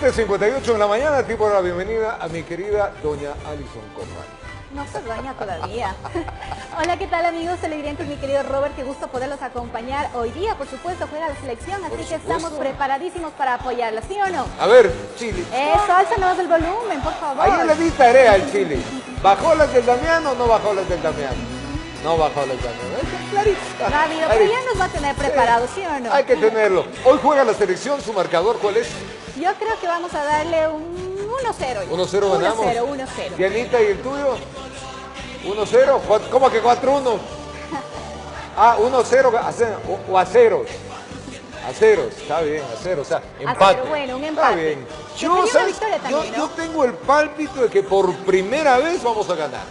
7.58 en la mañana, tipo de la bienvenida a mi querida doña Alison Corral. No se doña todavía. Hola, ¿qué tal amigos televidentes? Mi querido Robert, qué gusto poderlos acompañar. Hoy día, por supuesto, juega la selección, así que estamos preparadísimos para apoyarla, ¿sí o no? A ver, Chile. Eso, alza el volumen, por favor. Ahí le di tarea al Chile. ¿Bajó las del Damián o no bajó las del Damián? No bajó las del Damián. Clarita. Rápido, pero ya nos va a tener preparado, ¿sí o no? Hay que tenerlo. Hoy juega la selección, su marcador, ¿cuál es? Yo creo que vamos a darle un 1-0. 1-0 ganamos. 1-0, 1-0. Dianita, ¿y el tuyo? 1-0. ¿Cómo que 4-1? Ah, 1-0 o a 0. A 0, está bien, a 0, o sea, empate. A cero, bueno, un empate. Está bien. Yo, ¿sabes? yo, yo tengo el pálpito de que por primera vez vamos a ganar.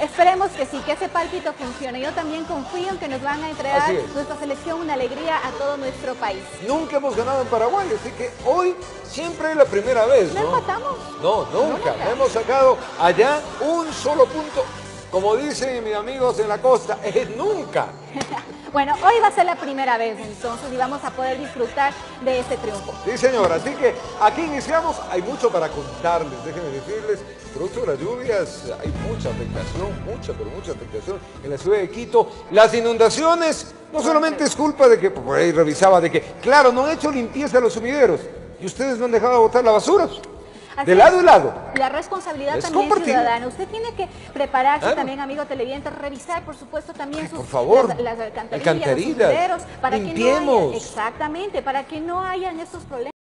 Esperemos que sí, que ese pálpito funcione. Yo también confío en que nos van a entregar nuestra selección una alegría a todo nuestro país. Nunca hemos ganado en Paraguay, así que hoy siempre es la primera vez, ¿no? ¿No empatamos? No, nunca. hemos sacado allá un solo punto. Como dicen mis amigos en la costa, es nunca. bueno, hoy va a ser la primera vez entonces y vamos a poder disfrutar de este triunfo. Sí, señora. Así que aquí iniciamos. Hay mucho para contarles, déjenme decirles. Producto de las lluvias hay mucha afectación, mucha, pero mucha afectación en la ciudad de Quito. Las inundaciones no solamente es culpa de que, por ahí revisaba, de que, claro, no han hecho limpieza a los sumideros y ustedes no han dejado botar la basura de lado y lado. La responsabilidad también ciudadana. Usted tiene que prepararse también, amigo televidente, revisar, por supuesto, también sus por favor. Las, alcantarillas, para Limpiemos. que no exactamente, para que no hayan estos problemas.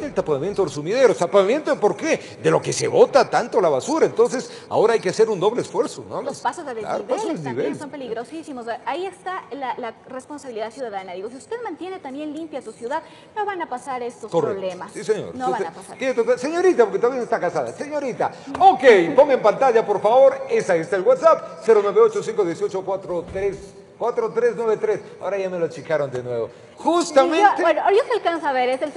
El tapamiento de los sumideros. ¿Tapamiento por qué? De lo que se bota tanto la basura. Entonces, ahora hay que hacer un doble esfuerzo. ¿no? Los pasos de desnivel también son peligrosísimos. Ahí está la, responsabilidad ciudadana. Digo, si usted mantiene también limpia su ciudad, no van a pasar estos problemas. Sí, señor. No van a pasar. Señorita, porque todavía está casada. Señorita, ok, ponga en pantalla, por favor. Esa está el WhatsApp, 098 518 43 4393. Ahora ya me lo chicaron de nuevo. Justamente. bueno, yo se alcanza a ver, es el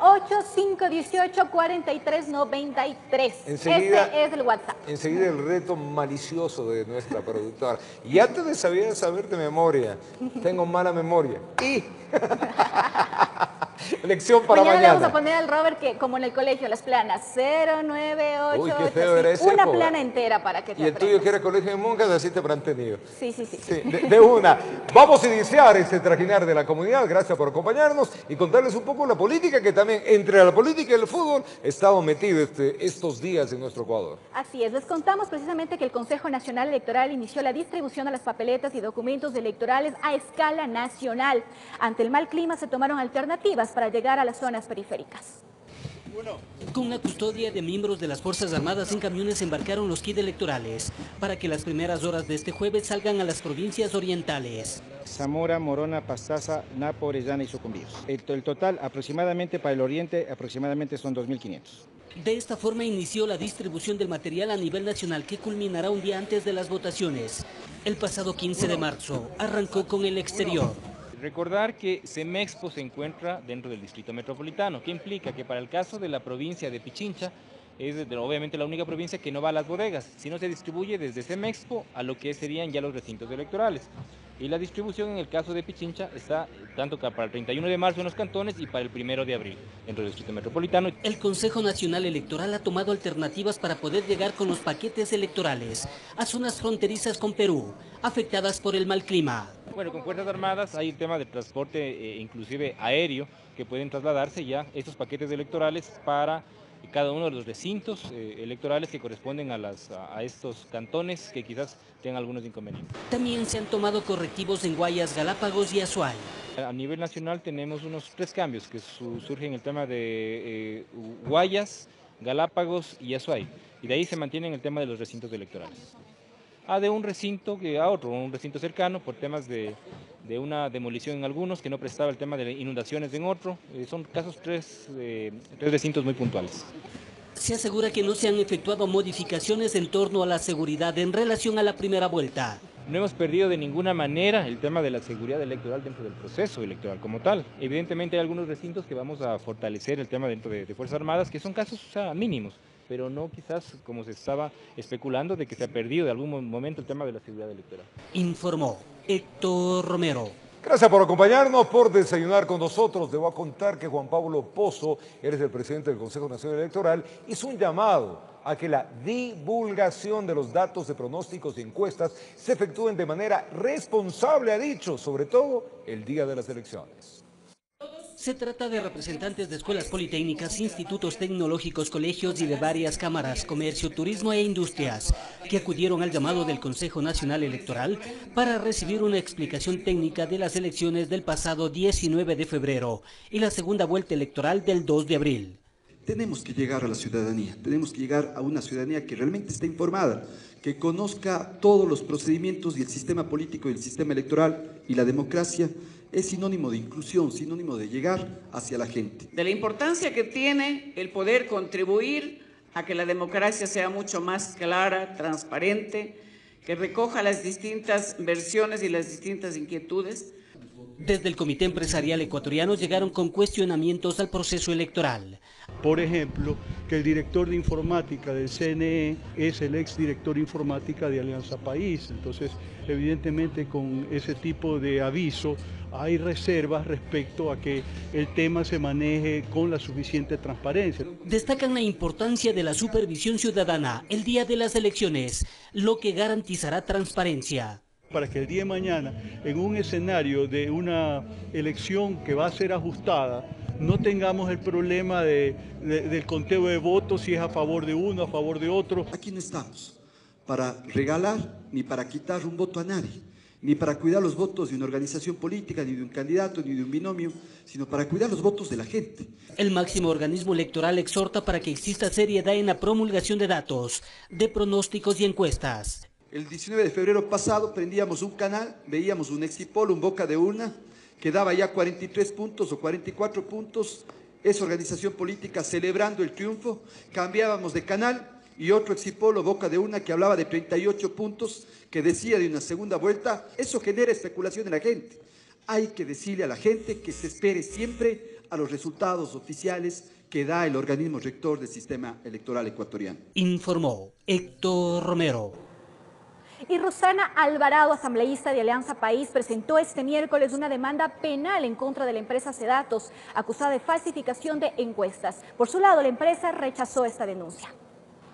0985184393. Enseguida, este es el WhatsApp. Enseguida el reto malicioso de nuestra productora. Ya te sabía saber de memoria. Tengo mala memoria. Y. Lección para mañana. Mañana le vamos a poner al Robert que, como en el colegio, las planas 098. Uy, qué feo era ese, Una plana entera para que te Y el tuyo que era colegio de monjas, así te habrán tenido. Sí, sí, sí. sí de, una. Vamos a iniciar este trajinar de la comunidad. Gracias por acompañarnos y contarles un poco la política, que también entre la política y el fútbol estamos metidos este, estos días en nuestro Ecuador. Así es. Les contamos precisamente que el Consejo Nacional Electoral inició la distribución de las papeletas y documentos electorales a escala nacional. Ante el mal clima se tomaron alternativas para llegar a las zonas periféricas. Con la custodia de miembros de las Fuerzas Armadas en camiones embarcaron los kits electorales para que las primeras horas de este jueves salgan a las provincias orientales. Zamora, Morona, Pastaza, Napo, Orellana y Sucumbíos. El, el total aproximadamente para el oriente aproximadamente son 2.500. De esta forma inició la distribución del material a nivel nacional que culminará un día antes de las votaciones. El pasado 15 de marzo arrancó con el exterior. Recordar que Semexpo se encuentra dentro del distrito metropolitano, que implica que para el caso de la provincia de Pichincha, es obviamente la única provincia que no va a las bodegas, sino se distribuye desde Semexpo a lo que serían ya los recintos electorales. Y la distribución en el caso de Pichincha está tanto para el 31 de marzo en los cantones y para el 1 de abril dentro del distrito metropolitano. El Consejo Nacional Electoral ha tomado alternativas para poder llegar con los paquetes electorales a zonas fronterizas con Perú, afectadas por el mal clima. Bueno, con Fuerzas Armadas hay el tema de transporte eh, inclusive aéreo que pueden trasladarse ya estos paquetes electorales para cada uno de los recintos eh, electorales que corresponden a, las, a, estos cantones que quizás tengan algunos inconvenientes. También se han tomado correctivos en Guayas, Galápagos y Azuay. A nivel nacional tenemos unos tres cambios que surgen en el tema de eh, Guayas, Galápagos y Azuay. Y de ahí se mantiene el tema de los recintos electorales. A de un recinto a otro, un recinto cercano por temas de de una demolición en algunos, que no prestaba el tema de inundaciones en otro. Eh, son casos tres, eh, tres recintos muy puntuales. Se asegura que no se han efectuado modificaciones en torno a la seguridad en relación a la primera vuelta. No hemos perdido de ninguna manera el tema de la seguridad electoral dentro del proceso electoral como tal. Evidentemente hay algunos recintos que vamos a fortalecer el tema dentro de, Fuerzas Armadas, que son casos mínimos, pero no quizás como se estaba especulando de que se ha perdido de algún momento el tema de la seguridad electoral. Informó Héctor Romero, Gracias por acompañarnos, por desayunar con nosotros. Debo contar que Juan Pablo Pozo, eres el presidente del Consejo Nacional Electoral, hizo un llamado a que la divulgación de los datos de pronósticos y encuestas se efectúen de manera responsable, ha dicho, sobre todo el día de las elecciones. Se trata de representantes de escuelas politécnicas, institutos tecnológicos, colegios y de varias cámaras, comercio, turismo e industrias, que acudieron al llamado del Consejo Nacional Electoral para recibir una explicación técnica de las elecciones del pasado 19 de febrero y la segunda vuelta electoral del 2 de abril. Tenemos que llegar a la ciudadanía, tenemos que llegar a una ciudadanía que realmente esté informada, que conozca todos los procedimientos y el sistema político y el sistema electoral y la democracia es sinónimo de inclusión, sinónimo de llegar hacia la gente. De la importancia que tiene el poder contribuir a que la democracia sea mucho más clara, transparente, que recoja las distintas versiones y las distintas inquietudes. Desde el Comité Empresarial Ecuatoriano llegaron con cuestionamientos al proceso electoral. Por ejemplo, que el director de informática del CNE es el ex director informática de Alianza País. Entonces, evidentemente con ese tipo de aviso hay reservas respecto a que el tema se maneje con la suficiente transparencia. Destacan la importancia de la supervisión ciudadana el día de las elecciones, lo que garantizará transparencia para que el día de mañana, en un escenario de una elección que va a ser ajustada, no tengamos el problema del conteo de votos, si es a favor de uno, a favor de otro. Aquí no estamos para regalar ni para quitar un voto a nadie ni para cuidar los votos de una organización política, ni de un candidato, ni de un binomio, sino para cuidar los votos de la gente. El máximo organismo electoral exhorta para que exista seriedad en la promulgación de datos, de pronósticos y encuestas. El 19 de febrero pasado prendíamos un canal, veíamos un exipol, un boca de una, que daba ya 43 puntos o 44 puntos, esa organización política celebrando el triunfo, cambiábamos de canal y otro exipolo boca de una que hablaba de 38 puntos, que decía de una segunda vuelta, eso genera especulación en la gente. Hay que decirle a la gente que se espere siempre a los resultados oficiales que da el organismo rector del sistema electoral ecuatoriano. Informó Héctor Romero. Y Rosana Alvarado, asambleísta de Alianza País, presentó este miércoles una demanda penal en contra de la empresa Sedatos, acusada de falsificación de encuestas. Por su lado, la empresa rechazó esta denuncia.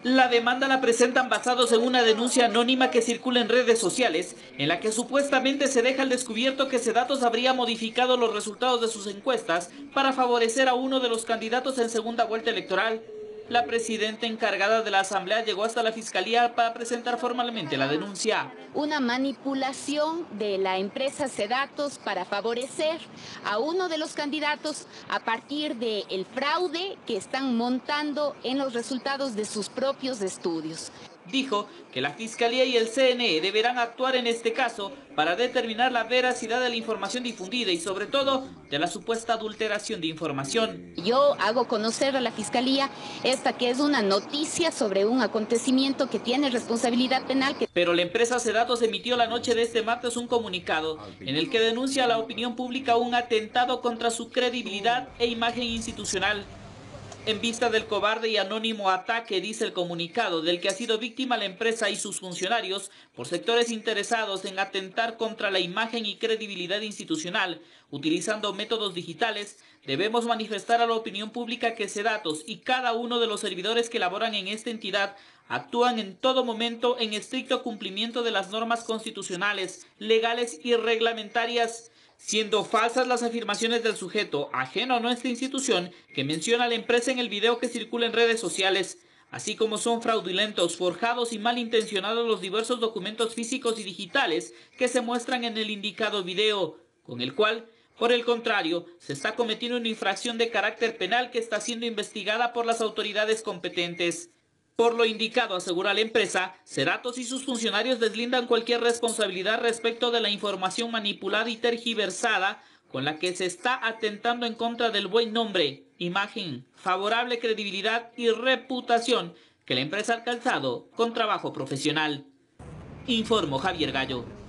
La demanda la presentan basados en una denuncia anónima que circula en redes sociales, en la que supuestamente se deja al descubierto que Sedatos habría modificado los resultados de sus encuestas para favorecer a uno de los candidatos en segunda vuelta electoral. La presidenta encargada de la Asamblea llegó hasta la Fiscalía para presentar formalmente la denuncia. Una manipulación de la empresa Sedatos para favorecer a uno de los candidatos a partir del fraude que están montando en los resultados de sus propios estudios dijo que la Fiscalía y el CNE deberán actuar en este caso para determinar la veracidad de la información difundida y sobre todo de la supuesta adulteración de información. Yo hago conocer a la Fiscalía esta que es una noticia sobre un acontecimiento que tiene responsabilidad penal. Pero la empresa Sedatos emitió la noche de este martes un comunicado en el que denuncia a la opinión pública un atentado contra su credibilidad e imagen institucional en vista del cobarde y anónimo ataque, dice el comunicado, del que ha sido víctima la empresa y sus funcionarios por sectores interesados en atentar contra la imagen y credibilidad institucional, utilizando métodos digitales, debemos manifestar a la opinión pública que datos y cada uno de los servidores que laboran en esta entidad actúan en todo momento en estricto cumplimiento de las normas constitucionales, legales y reglamentarias siendo falsas las afirmaciones del sujeto ajeno a nuestra institución que menciona a la empresa en el video que circula en redes sociales, así como son fraudulentos, forjados y malintencionados los diversos documentos físicos y digitales que se muestran en el indicado video, con el cual, por el contrario, se está cometiendo una infracción de carácter penal que está siendo investigada por las autoridades competentes. Por lo indicado, asegura la empresa, Ceratos y sus funcionarios deslindan cualquier responsabilidad respecto de la información manipulada y tergiversada con la que se está atentando en contra del buen nombre, imagen, favorable credibilidad y reputación que la empresa ha alcanzado con trabajo profesional. Informo Javier Gallo.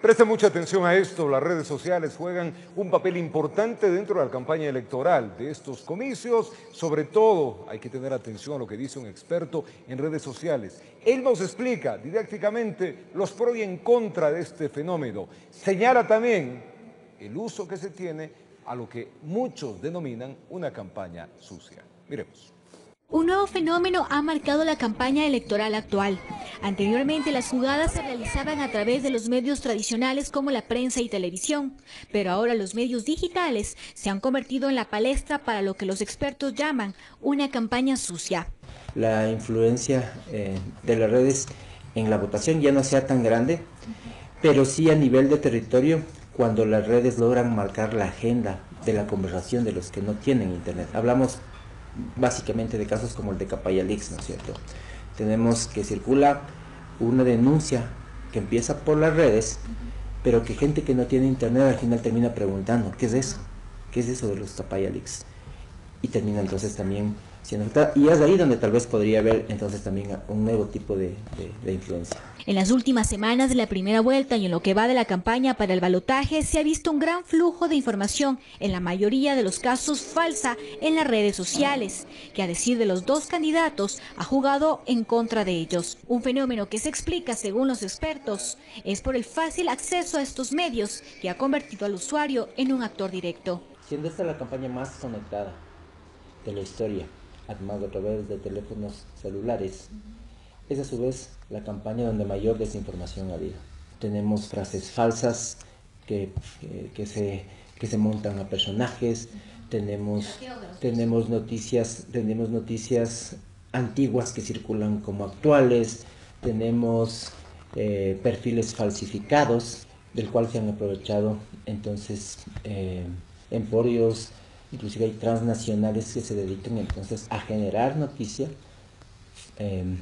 Preste mucha atención a esto, las redes sociales juegan un papel importante dentro de la campaña electoral de estos comicios, sobre todo hay que tener atención a lo que dice un experto en redes sociales. Él nos explica didácticamente los pro y en contra de este fenómeno. Señala también el uso que se tiene a lo que muchos denominan una campaña sucia. Miremos. Un nuevo fenómeno ha marcado la campaña electoral actual. Anteriormente las jugadas se realizaban a través de los medios tradicionales como la prensa y televisión, pero ahora los medios digitales se han convertido en la palestra para lo que los expertos llaman una campaña sucia. La influencia eh, de las redes en la votación ya no sea tan grande, pero sí a nivel de territorio cuando las redes logran marcar la agenda de la conversación de los que no tienen internet. Hablamos básicamente de casos como el de Capayalix, ¿no es cierto? Tenemos que circula una denuncia que empieza por las redes, pero que gente que no tiene internet al final termina preguntando, ¿qué es eso? ¿Qué es eso de los Capayalix? Y termina entonces también y es ahí donde tal vez podría haber entonces también un nuevo tipo de, de, influencia. En las últimas semanas de la primera vuelta y en lo que va de la campaña para el balotaje se ha visto un gran flujo de información, en la mayoría de los casos falsa, en las redes sociales, que a decir de los dos candidatos ha jugado en contra de ellos. Un fenómeno que se explica, según los expertos, es por el fácil acceso a estos medios que ha convertido al usuario en un actor directo. Siendo esta la campaña más conectada de la historia, además a través de teléfonos celulares. Es a su vez la campaña donde mayor desinformación ha habido. Tenemos frases falsas que, que, se, que se montan a personajes, tenemos, tenemos, noticias, tenemos noticias antiguas que circulan como actuales, tenemos eh, perfiles falsificados del cual se han aprovechado entonces eh, emporios inclusive hay transnacionales que se dedican entonces a generar noticia em,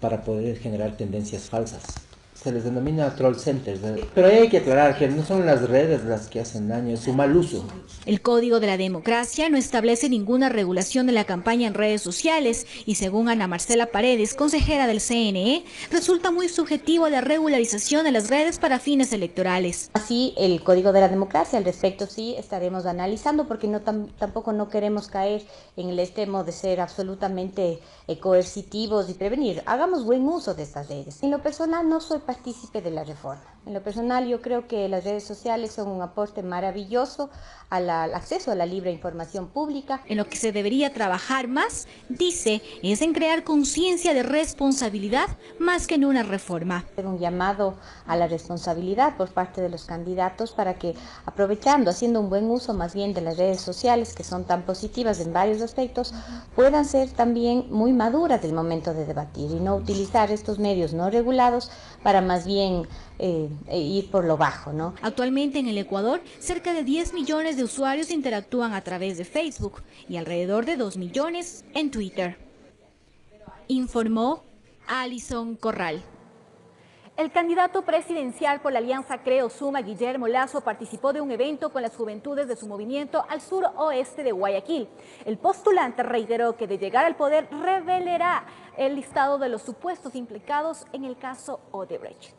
para poder generar tendencias falsas se les denomina troll centers, pero hay que aclarar que no son las redes las que hacen daño, es su mal uso. El Código de la Democracia no establece ninguna regulación de la campaña en redes sociales y según Ana Marcela Paredes, consejera del CNE, resulta muy subjetivo la regularización de las redes para fines electorales. Así, el Código de la Democracia, al respecto sí estaremos analizando porque no tampoco no queremos caer en el extremo de ser absolutamente eh, coercitivos y prevenir. Hagamos buen uso de estas redes. En lo personal no soy partícipe de la reforma. En lo personal yo creo que las redes sociales son un aporte maravilloso al acceso a la libre información pública. En lo que se debería trabajar más, dice, es en crear conciencia de responsabilidad más que en una reforma. Un llamado a la responsabilidad por parte de los candidatos para que, aprovechando, haciendo un buen uso más bien de las redes sociales, que son tan positivas en varios aspectos, puedan ser también muy maduras del momento de debatir y no utilizar estos medios no regulados para más bien eh, ir por lo bajo. ¿no? Actualmente en el Ecuador, cerca de 10 millones de usuarios interactúan a través de Facebook y alrededor de 2 millones en Twitter. Informó Alison Corral. El candidato presidencial por la Alianza Creo Suma, Guillermo Lazo, participó de un evento con las juventudes de su movimiento al sur oeste de Guayaquil. El postulante reiteró que de llegar al poder revelará el listado de los supuestos implicados en el caso Odebrecht.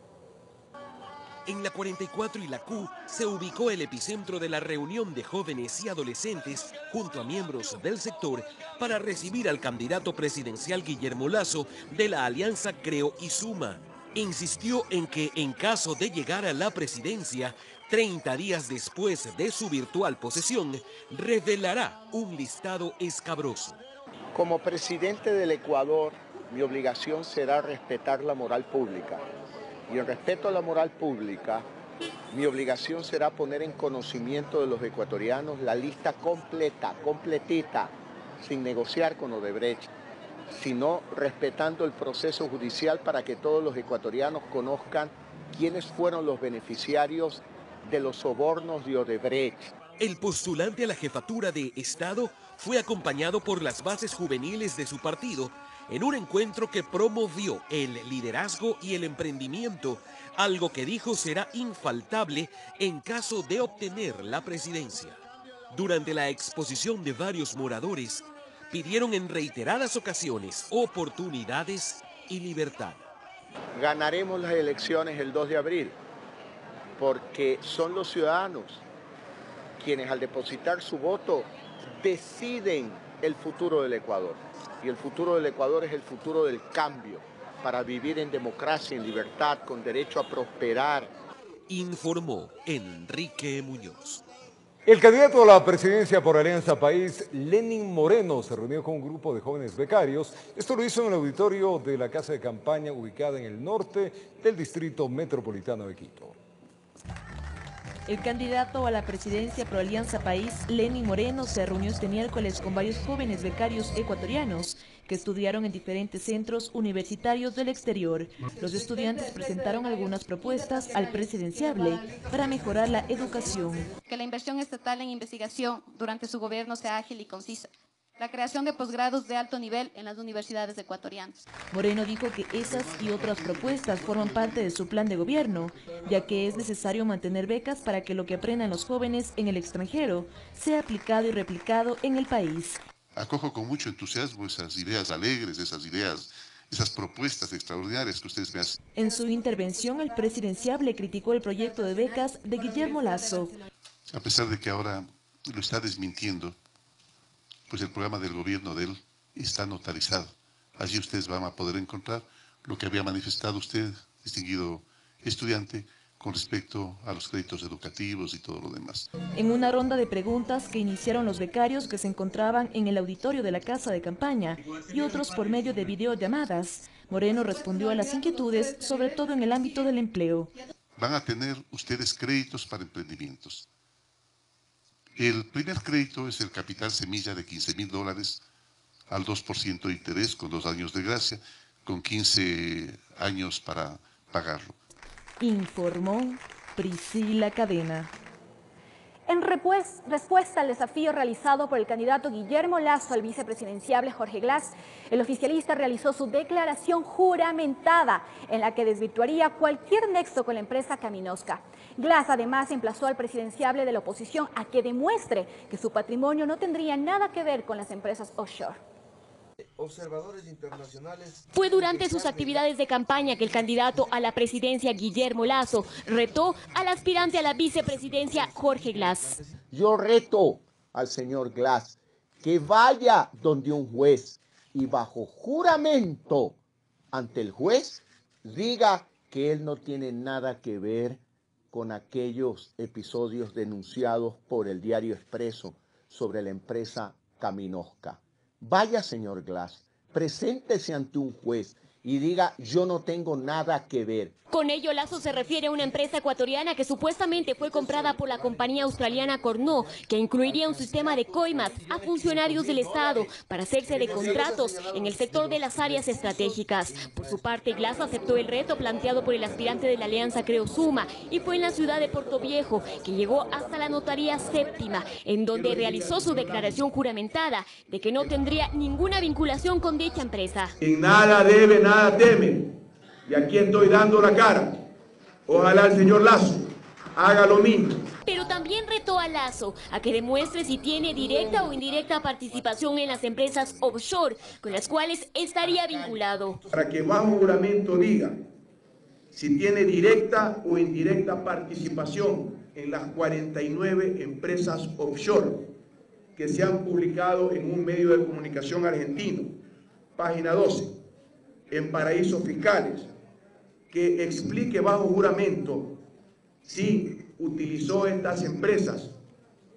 En la 44 y la Q se ubicó el epicentro de la reunión de jóvenes y adolescentes junto a miembros del sector para recibir al candidato presidencial Guillermo Lazo de la alianza Creo y Suma. Insistió en que en caso de llegar a la presidencia, 30 días después de su virtual posesión, revelará un listado escabroso. Como presidente del Ecuador, mi obligación será respetar la moral pública y en respeto a la moral pública, mi obligación será poner en conocimiento de los ecuatorianos la lista completa, completita, sin negociar con Odebrecht, sino respetando el proceso judicial para que todos los ecuatorianos conozcan quiénes fueron los beneficiarios de los sobornos de Odebrecht. El postulante a la jefatura de Estado fue acompañado por las bases juveniles de su partido en un encuentro que promovió el liderazgo y el emprendimiento, algo que dijo será infaltable en caso de obtener la presidencia. Durante la exposición de varios moradores, pidieron en reiteradas ocasiones oportunidades y libertad. Ganaremos las elecciones el 2 de abril porque son los ciudadanos quienes al depositar su voto deciden el futuro del Ecuador y el futuro del Ecuador es el futuro del cambio para vivir en democracia, en libertad, con derecho a prosperar. informó Enrique Muñoz. El candidato a la presidencia por Alianza País, Lenin Moreno, se reunió con un grupo de jóvenes becarios. Esto lo hizo en el auditorio de la casa de campaña ubicada en el norte del distrito metropolitano de Quito. El candidato a la presidencia pro Alianza País, Lenin Moreno, se reunió este miércoles con varios jóvenes becarios ecuatorianos que estudiaron en diferentes centros universitarios del exterior. Los estudiantes presentaron algunas propuestas al presidenciable para mejorar la educación. Que la inversión estatal en investigación durante su gobierno sea ágil y concisa la creación de posgrados de alto nivel en las universidades ecuatorianas. Moreno dijo que esas y otras propuestas forman parte de su plan de gobierno, ya que es necesario mantener becas para que lo que aprendan los jóvenes en el extranjero sea aplicado y replicado en el país. Acojo con mucho entusiasmo esas ideas alegres, esas ideas esas propuestas extraordinarias que ustedes me hacen. En su intervención, el presidenciable criticó el proyecto de becas de Guillermo Lazo. A pesar de que ahora lo está desmintiendo, pues el programa del gobierno de él está notarizado. Allí ustedes van a poder encontrar lo que había manifestado usted, distinguido estudiante, con respecto a los créditos educativos y todo lo demás. En una ronda de preguntas que iniciaron los becarios que se encontraban en el auditorio de la casa de campaña y otros por medio de videollamadas, Moreno respondió a las inquietudes, sobre todo en el ámbito del empleo. Van a tener ustedes créditos para emprendimientos. El primer crédito es el capital semilla de 15 mil dólares al 2% de interés con dos años de gracia, con 15 años para pagarlo. Informó Priscila Cadena. En respuesta al desafío realizado por el candidato Guillermo Lazo al vicepresidenciable Jorge Glass, el oficialista realizó su declaración juramentada en la que desvirtuaría cualquier nexo con la empresa Caminosca. Glass además emplazó al presidenciable de la oposición a que demuestre que su patrimonio no tendría nada que ver con las empresas offshore observadores internacionales. Fue durante sus actividades de campaña que el candidato a la presidencia Guillermo Lazo retó al aspirante a la vicepresidencia Jorge Glass. Yo reto al señor Glass que vaya donde un juez y bajo juramento ante el juez diga que él no tiene nada que ver con aquellos episodios denunciados por el diario Expreso sobre la empresa Caminosca. Vaya, señor Glass, preséntese ante un juez y diga yo no tengo nada que ver. Con ello, Lazo se refiere a una empresa ecuatoriana que supuestamente fue comprada por la compañía australiana Cornó, que incluiría un sistema de coimas a funcionarios del Estado para hacerse de contratos en el sector de las áreas estratégicas. Por su parte, Glass aceptó el reto planteado por el aspirante de la Alianza Creo Suma y fue en la ciudad de Puerto Viejo, que llegó hasta la notaría séptima, en donde realizó su declaración juramentada de que no tendría ninguna vinculación con dicha empresa. En nada debe, nada teme y aquí estoy dando la cara. Ojalá el señor Lazo haga lo mismo. Pero también retó a Lazo a que demuestre si tiene directa o indirecta participación en las empresas offshore con las cuales estaría vinculado. Para que bajo juramento diga si tiene directa o indirecta participación en las 49 empresas offshore que se han publicado en un medio de comunicación argentino, página 12, en paraísos fiscales, que explique bajo juramento si utilizó estas empresas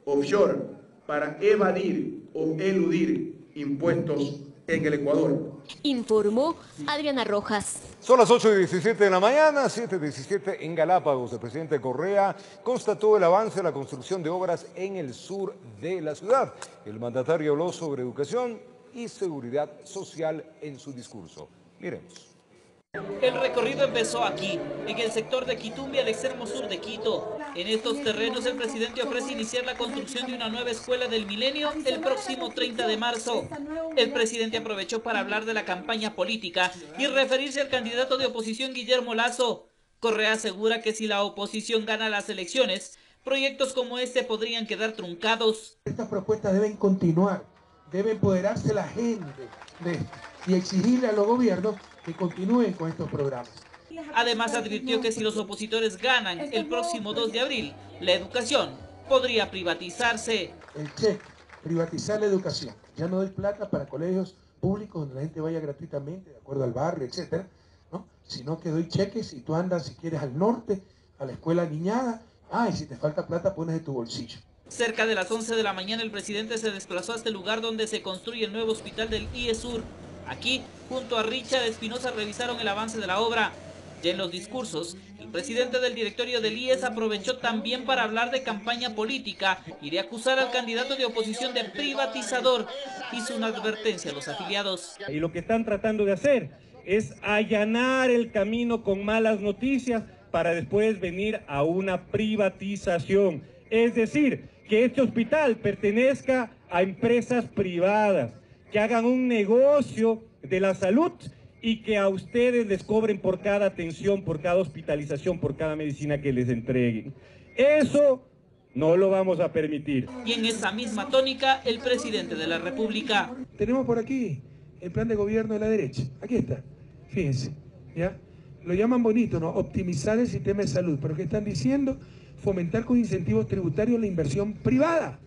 offshore para evadir o eludir impuestos en el Ecuador. Informó Adriana Rojas. Son las 8 y 17 de la mañana, 7 y 17 en Galápagos. El presidente Correa constató el avance de la construcción de obras en el sur de la ciudad. El mandatario habló sobre educación y seguridad social en su discurso. Miremos. El recorrido empezó aquí, en el sector de Quitumbi, al extremo sur de Quito. En estos terrenos el presidente ofrece iniciar la construcción de una nueva escuela del milenio el próximo 30 de marzo. El presidente aprovechó para hablar de la campaña política y referirse al candidato de oposición Guillermo Lazo. Correa asegura que si la oposición gana las elecciones, proyectos como este podrían quedar truncados. Estas propuestas deben continuar, debe empoderarse la gente y exigirle a los gobiernos que continúen con estos programas. Además advirtió que si los opositores ganan el próximo 2 de abril, la educación podría privatizarse. El cheque, privatizar la educación. Ya no doy plata para colegios públicos donde la gente vaya gratuitamente, de acuerdo al barrio, etcétera, ¿no? sino que doy cheques y tú andas, si quieres, al norte, a la escuela niñada. Ah, y si te falta plata, pones de tu bolsillo. Cerca de las 11 de la mañana el presidente se desplazó hasta el lugar donde se construye el nuevo hospital del IESUR. Aquí, junto a Richard Espinosa, revisaron el avance de la obra. Ya en los discursos, el presidente del directorio del IES aprovechó también para hablar de campaña política y de acusar al candidato de oposición de privatizador. Hizo una advertencia a los afiliados. Y lo que están tratando de hacer es allanar el camino con malas noticias para después venir a una privatización. Es decir, que este hospital pertenezca a empresas privadas, que hagan un negocio de la salud y que a ustedes les cobren por cada atención, por cada hospitalización, por cada medicina que les entreguen. Eso no lo vamos a permitir. Y en esa misma tónica, el presidente de la República. Tenemos por aquí el plan de gobierno de la derecha. Aquí está. Fíjense, ¿ya? Lo llaman bonito, ¿no? Optimizar el sistema de salud. Pero ¿qué están diciendo? Fomentar con incentivos tributarios la inversión privada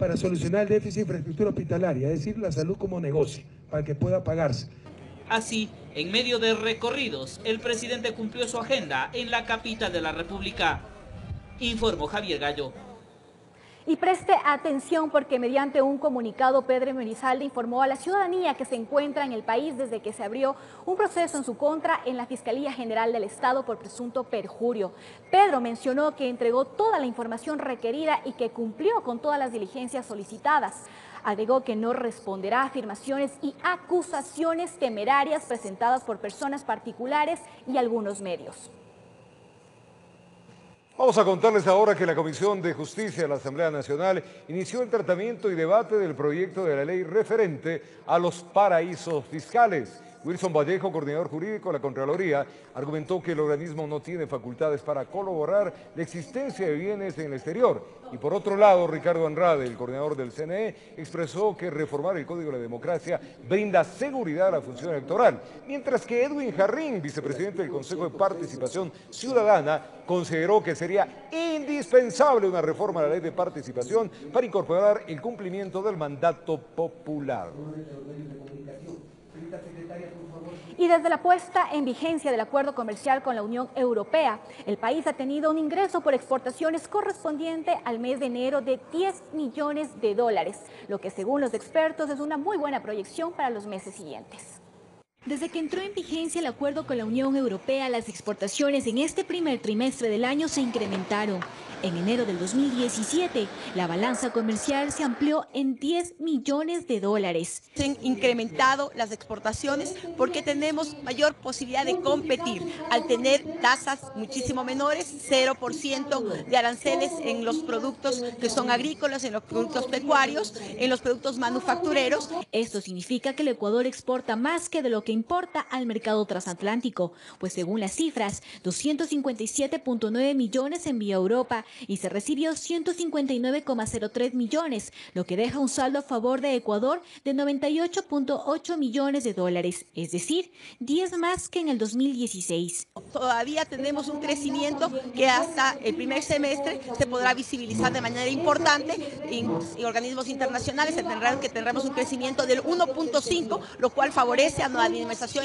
para solucionar el déficit de infraestructura hospitalaria, es decir, la salud como negocio, para que pueda pagarse. Así, en medio de recorridos, el presidente cumplió su agenda en la capital de la República. Informó Javier Gallo. Y preste atención porque mediante un comunicado Pedro Menizalde informó a la ciudadanía que se encuentra en el país desde que se abrió un proceso en su contra en la Fiscalía General del Estado por presunto perjurio. Pedro mencionó que entregó toda la información requerida y que cumplió con todas las diligencias solicitadas. Agregó que no responderá a afirmaciones y acusaciones temerarias presentadas por personas particulares y algunos medios. Vamos a contarles ahora que la Comisión de Justicia de la Asamblea Nacional inició el tratamiento y debate del proyecto de la ley referente a los paraísos fiscales. Wilson Vallejo, coordinador jurídico de la Contraloría, argumentó que el organismo no tiene facultades para colaborar la existencia de bienes en el exterior. Y por otro lado, Ricardo Andrade, el coordinador del CNE, expresó que reformar el Código de la Democracia brinda seguridad a la función electoral, mientras que Edwin Jarrín, vicepresidente del Consejo de Participación Ciudadana, consideró que sería indispensable una reforma a la ley de participación para incorporar el cumplimiento del mandato popular. Y desde la puesta en vigencia del acuerdo comercial con la Unión Europea, el país ha tenido un ingreso por exportaciones correspondiente al mes de enero de 10 millones de dólares, lo que según los expertos es una muy buena proyección para los meses siguientes. Desde que entró en vigencia el acuerdo con la Unión Europea, las exportaciones en este primer trimestre del año se incrementaron. En enero del 2017, la balanza comercial se amplió en 10 millones de dólares. Se han incrementado las exportaciones porque tenemos mayor posibilidad de competir al tener tasas muchísimo menores, 0% de aranceles en los productos que son agrícolas, en los productos pecuarios, en los productos manufactureros. Esto significa que el Ecuador exporta más que de lo que importa al mercado transatlántico, pues según las cifras, 257.9 millones envió a Europa y se recibió 159,03 millones, lo que deja un saldo a favor de Ecuador de 98.8 millones de dólares, es decir, 10 más que en el 2016. Todavía tenemos un crecimiento que hasta el primer semestre se podrá visibilizar de manera importante en, organismos internacionales tendrán que tendremos un crecimiento del 1.5, lo cual favorece a la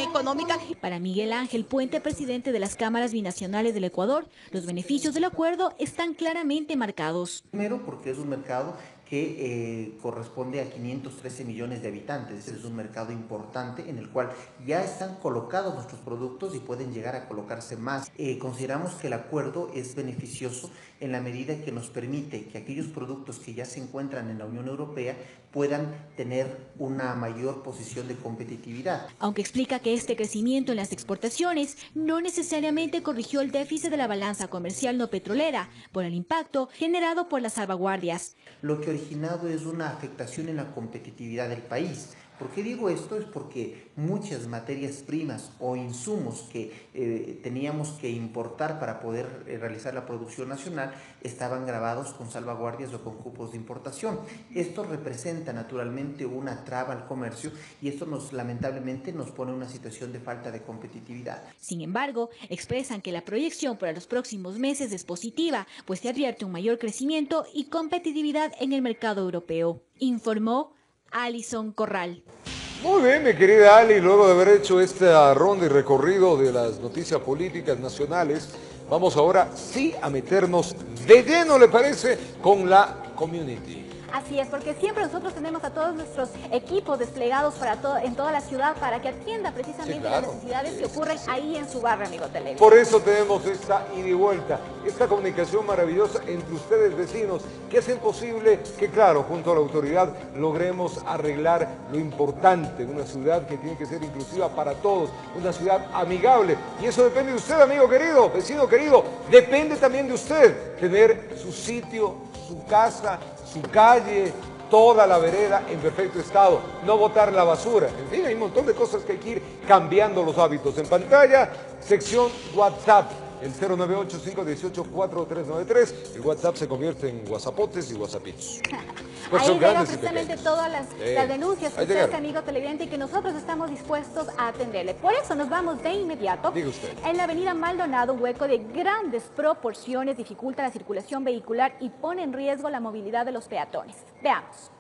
económica. Para Miguel Ángel Puente, presidente de las cámaras binacionales del Ecuador, los beneficios del acuerdo están claramente marcados. Primero porque es un mercado que eh, corresponde a 513 millones de habitantes. Es un mercado importante en el cual ya están colocados nuestros productos y pueden llegar a colocarse más. Eh, consideramos que el acuerdo es beneficioso en la medida que nos permite que aquellos productos que ya se encuentran en la Unión Europea puedan tener una mayor posición de competitividad. Aunque explica que este crecimiento en las exportaciones no necesariamente corrigió el déficit de la balanza comercial no petrolera por el impacto generado por las salvaguardias. Lo que ha originado es una afectación en la competitividad del país ¿Por qué digo esto? Es porque muchas materias primas o insumos que eh, teníamos que importar para poder eh, realizar la producción nacional estaban grabados con salvaguardias o con cupos de importación. Esto representa naturalmente una traba al comercio y esto nos lamentablemente nos pone en una situación de falta de competitividad. Sin embargo, expresan que la proyección para los próximos meses es positiva, pues se advierte un mayor crecimiento y competitividad en el mercado europeo, informó Alison Corral. Muy bien, mi querida Ali, luego de haber hecho esta ronda y recorrido de las noticias políticas nacionales, Vamos ahora sí a meternos de lleno, ¿le parece? Con la community. Así es, porque siempre nosotros tenemos a todos nuestros equipos desplegados para todo, en toda la ciudad para que atienda precisamente Sí, claro. las necesidades que ocurren ahí en su barrio, amigo Televi. Por eso tenemos esta ida y vuelta, esta comunicación maravillosa entre ustedes vecinos, que hacen posible que, claro, junto a la autoridad logremos arreglar lo importante, una ciudad que tiene que ser inclusiva para todos, una ciudad amigable. Y eso depende de usted, amigo querido, vecino querido, depende también de usted tener su sitio, su casa, su calle, toda la vereda en perfecto estado, no botar la basura. En fin, hay un montón de cosas que hay que ir cambiando los hábitos. En pantalla, sección WhatsApp, el 098-518-4393. El WhatsApp se convierte en WhatsAppotes y WhatsAppitos. Pues Ahí llegan precisamente todas las, Sí. las denuncias que usted amigo televidente, y que nosotros estamos dispuestos a atenderle. Por eso nos vamos de inmediato. Diga usted. En la avenida Maldonado, un hueco de grandes proporciones dificulta la circulación vehicular y pone en riesgo la movilidad de los peatones. Veamos.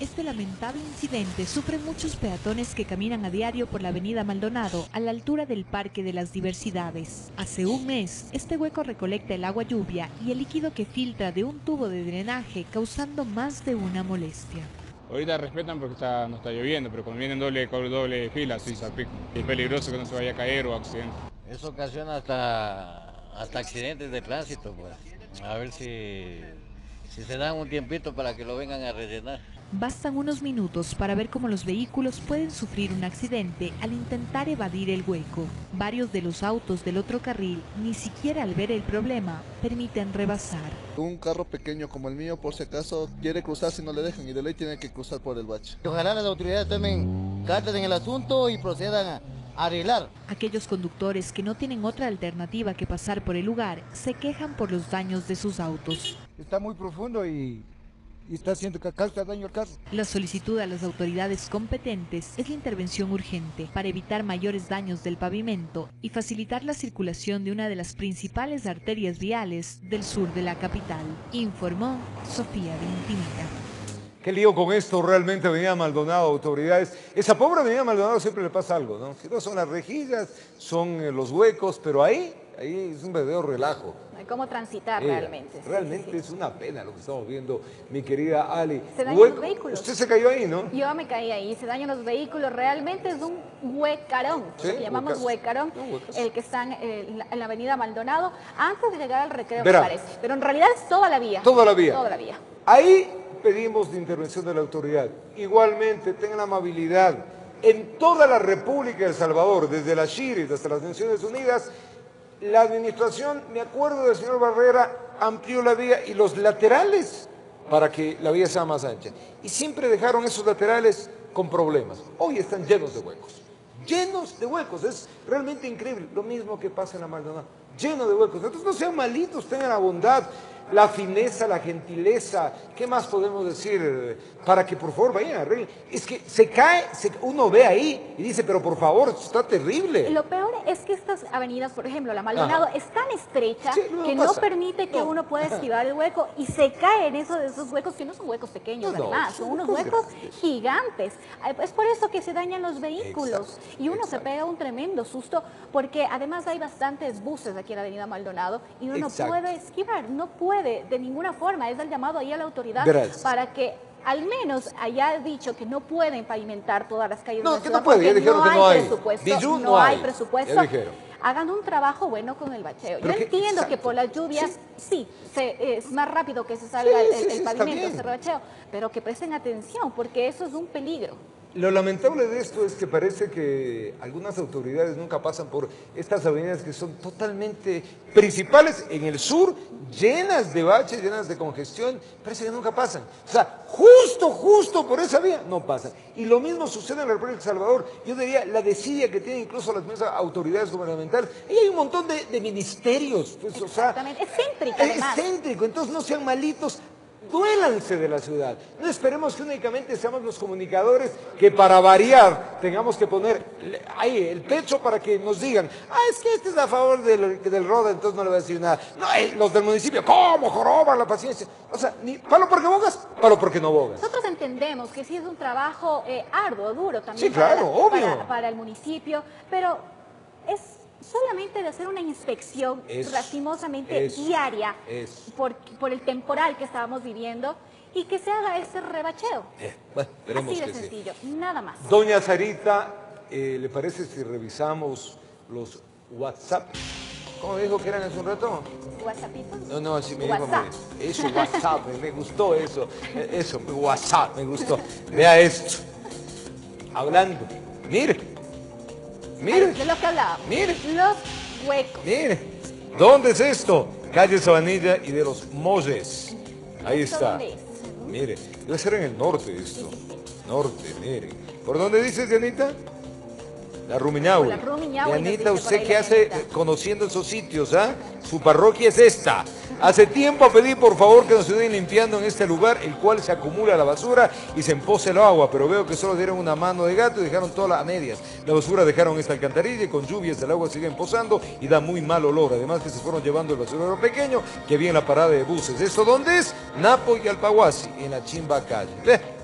Este lamentable incidente sufren muchos peatones que caminan a diario por la avenida Maldonado a la altura del Parque de las Diversidades. Hace un mes, este hueco recolecta el agua lluvia y el líquido que filtra de un tubo de drenaje causando más de una molestia. Ahorita respetan porque está, no está lloviendo, pero cuando vienen doble, doble fila, sí, salpico. Es peligroso que no se vaya a caer o accidente. Eso ocasiona hasta, hasta accidentes de tránsito, pues. A ver si, si se dan un tiempito para que lo vengan a rellenar. Bastan unos minutos para ver cómo los vehículos pueden sufrir un accidente al intentar evadir el hueco. Varios de los autos del otro carril, ni siquiera al ver el problema, permiten rebasar. Un carro pequeño como el mío, por si acaso, quiere cruzar si no le dejan y de ley tiene que cruzar por el bache. Ojalá las autoridades tomen cartas en el asunto y procedan a arreglar. Aquellos conductores que no tienen otra alternativa que pasar por el lugar se quejan por los daños de sus autos. Está muy profundo y, y está haciendo que causa daño al carro. La solicitud a las autoridades competentes es la intervención urgente para evitar mayores daños del pavimento y facilitar la circulación de una de las principales arterias viales del sur de la capital, informó Sofía Vintimilla. Qué lío con esto realmente Avenida Maldonado, autoridades. Esa pobre Avenida Maldonado siempre le pasa algo, ¿no? Si no son las rejillas, son eh, los huecos, pero ahí, ahí es un verdadero relajo. No hay cómo transitar Eh, realmente. Realmente sí, es una pena lo que estamos viendo, mi querida Ali. Se dañan Hueco- los vehículos. Usted se cayó ahí, ¿no? Yo me caí ahí, se dañan los vehículos, realmente es un huecarón, Sí, lo que llamamos huecarón, No, el que está en, eh, la- en la avenida Maldonado, antes de llegar al recreo, Verá. me parece. Pero en realidad es toda la vía. Toda la vía. Toda la vía. Ahí pedimos de intervención de la autoridad. Igualmente, tengan amabilidad. En toda la República de El Salvador, desde las Chiris hasta las Naciones Unidas, la administración, me acuerdo del señor Barrera, amplió la vía y los laterales para que la vía sea más ancha. Y siempre dejaron esos laterales con problemas. Hoy están llenos de huecos. Llenos de huecos. Es realmente increíble. Lo mismo que pasa en la Maldonado. Lleno de huecos. Entonces no sean malitos, tengan la bondad, la fineza, la gentileza. ¿Qué más podemos decir? Para que por favor vayan a arreglen. Es que se cae, se- uno ve ahí y dice, pero por favor, esto está terrible. Lo peor es que estas avenidas, por ejemplo, la Maldonado, Ajá. es tan estrecha Sí, no que no permite que uno pueda esquivar el hueco y se cae en esos, esos huecos que no son huecos pequeños, No, además, son unos huecos gigantes. Es por eso que se dañan los vehículos y uno se pega un tremendo susto porque además hay bastantes buses aquí en la avenida Maldonado y uno Exacto. no puede esquivar, no puede de ninguna forma. Es el llamado ahí a la autoridad para que al menos haya dicho que no pueden pavimentar todas las calles No, de la que ciudad no puede, porque dijeron que no hay. presupuesto, Bijou no, no hay hay, presupuesto. Hagan un trabajo bueno con el bacheo. Yo que- entiendo que por las lluvias, sí, se- es más rápido que se salga el, sí, el sí, pavimento, bien. ese bacheo, pero que presten atención porque eso es un peligro. Lo lamentable de esto es que parece que algunas autoridades nunca pasan por estas avenidas que son totalmente principales en el sur, llenas de baches, llenas de congestión, parece que nunca pasan. O sea, justo, justo por esa vía no pasan. Y lo mismo sucede en la República de Salvador. Yo diría la desidia que tienen incluso las mismas autoridades gubernamentales. Y hay un montón de, de ministerios. Pues, o sea, Exactamente, es céntrica es además. céntrico, entonces no sean malitos. Duélanse de la ciudad. No esperemos que únicamente seamos los comunicadores que para variar tengamos que poner ahí el pecho para que nos digan, ah, es que este es a favor del, del RODA, entonces no le voy a decir nada. No, eh, los del municipio, ¿cómo joroban la paciencia? O sea, ni palo porque bogas, palo porque no bogas. Nosotros entendemos que sí es un trabajo eh, arduo, duro también Sí, claro, para, obvio. para- para el municipio, pero es solamente de hacer una inspección lastimosamente diaria por, por el temporal que estábamos viviendo y que se haga ese rebacheo. Eh, bueno, Así de sí. sencillo, nada más. Doña Sarita, eh, ¿le parece si revisamos los WhatsApp? ¿Cómo dijo que eran hace un rato? ¿WhatsAppitos? No, no, así me dijo. WhatsApp. me- Eso, WhatsApp, me, me gustó eso. Eh, Eso, WhatsApp, me gustó. Vea esto. Hablando. Mire. Mire. De lo que hablábamos. Mire. Los huecos. Mire. ¿Dónde es esto? Calle Sabanilla y de los Molles. Ahí ¿Esto está. es? Mire, debe ser en el norte esto. Norte, mire. ¿Por dónde dices, Dianita? La Rumiñahui. La Rumiñahui, por ¿usted qué hace eh, conociendo esos sitios, ah? Su parroquia es esta. Hace tiempo pedí por favor que nos ayuden limpiando en este lugar, el cual se acumula la basura y se empose el agua, pero veo que solo dieron una mano de gato y dejaron todas las a medias. La basura dejaron esta alcantarilla y con lluvias el agua sigue empozando y da muy mal olor. Además que se fueron llevando el basurero pequeño que había en la parada de buses. ¿Esto dónde es? Napo y Alpaguasi, en la Chimba Calle.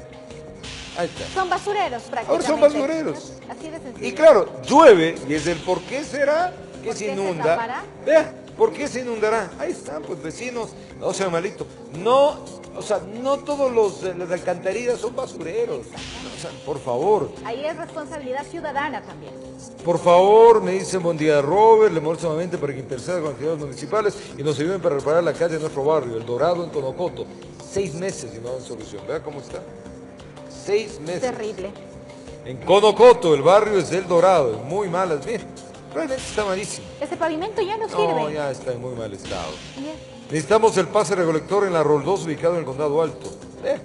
Ve. Ahí está. Son basureros prácticamente. Ahora son basureros. Así de sencillo. Y claro, llueve y es el por qué será que ¿Por se qué se inunda. tapará? Vea, ¿por qué se inundará? Ahí están, pues vecinos, no sean malitos. No, o sea, no todos los las alcantarillas son basureros. O sea, por favor, Ahí es responsabilidad ciudadana también. por favor, me dicen buen día Robert, le molesta nuevamente para que interceda con las autoridades municipales y nos ayuden para reparar la calle de nuestro barrio, El Dorado en Tonocoto. Seis meses y no dan solución. Vea cómo está. Seis meses. Terrible. En Conocoto, el barrio es El Dorado, en muy malas, mire, realmente está malísimo. Ese pavimento ya no No, sirve. ya está en muy mal estado. Necesitamos el pase recolector en la Roldós, ubicado en el Condado Alto. Eh,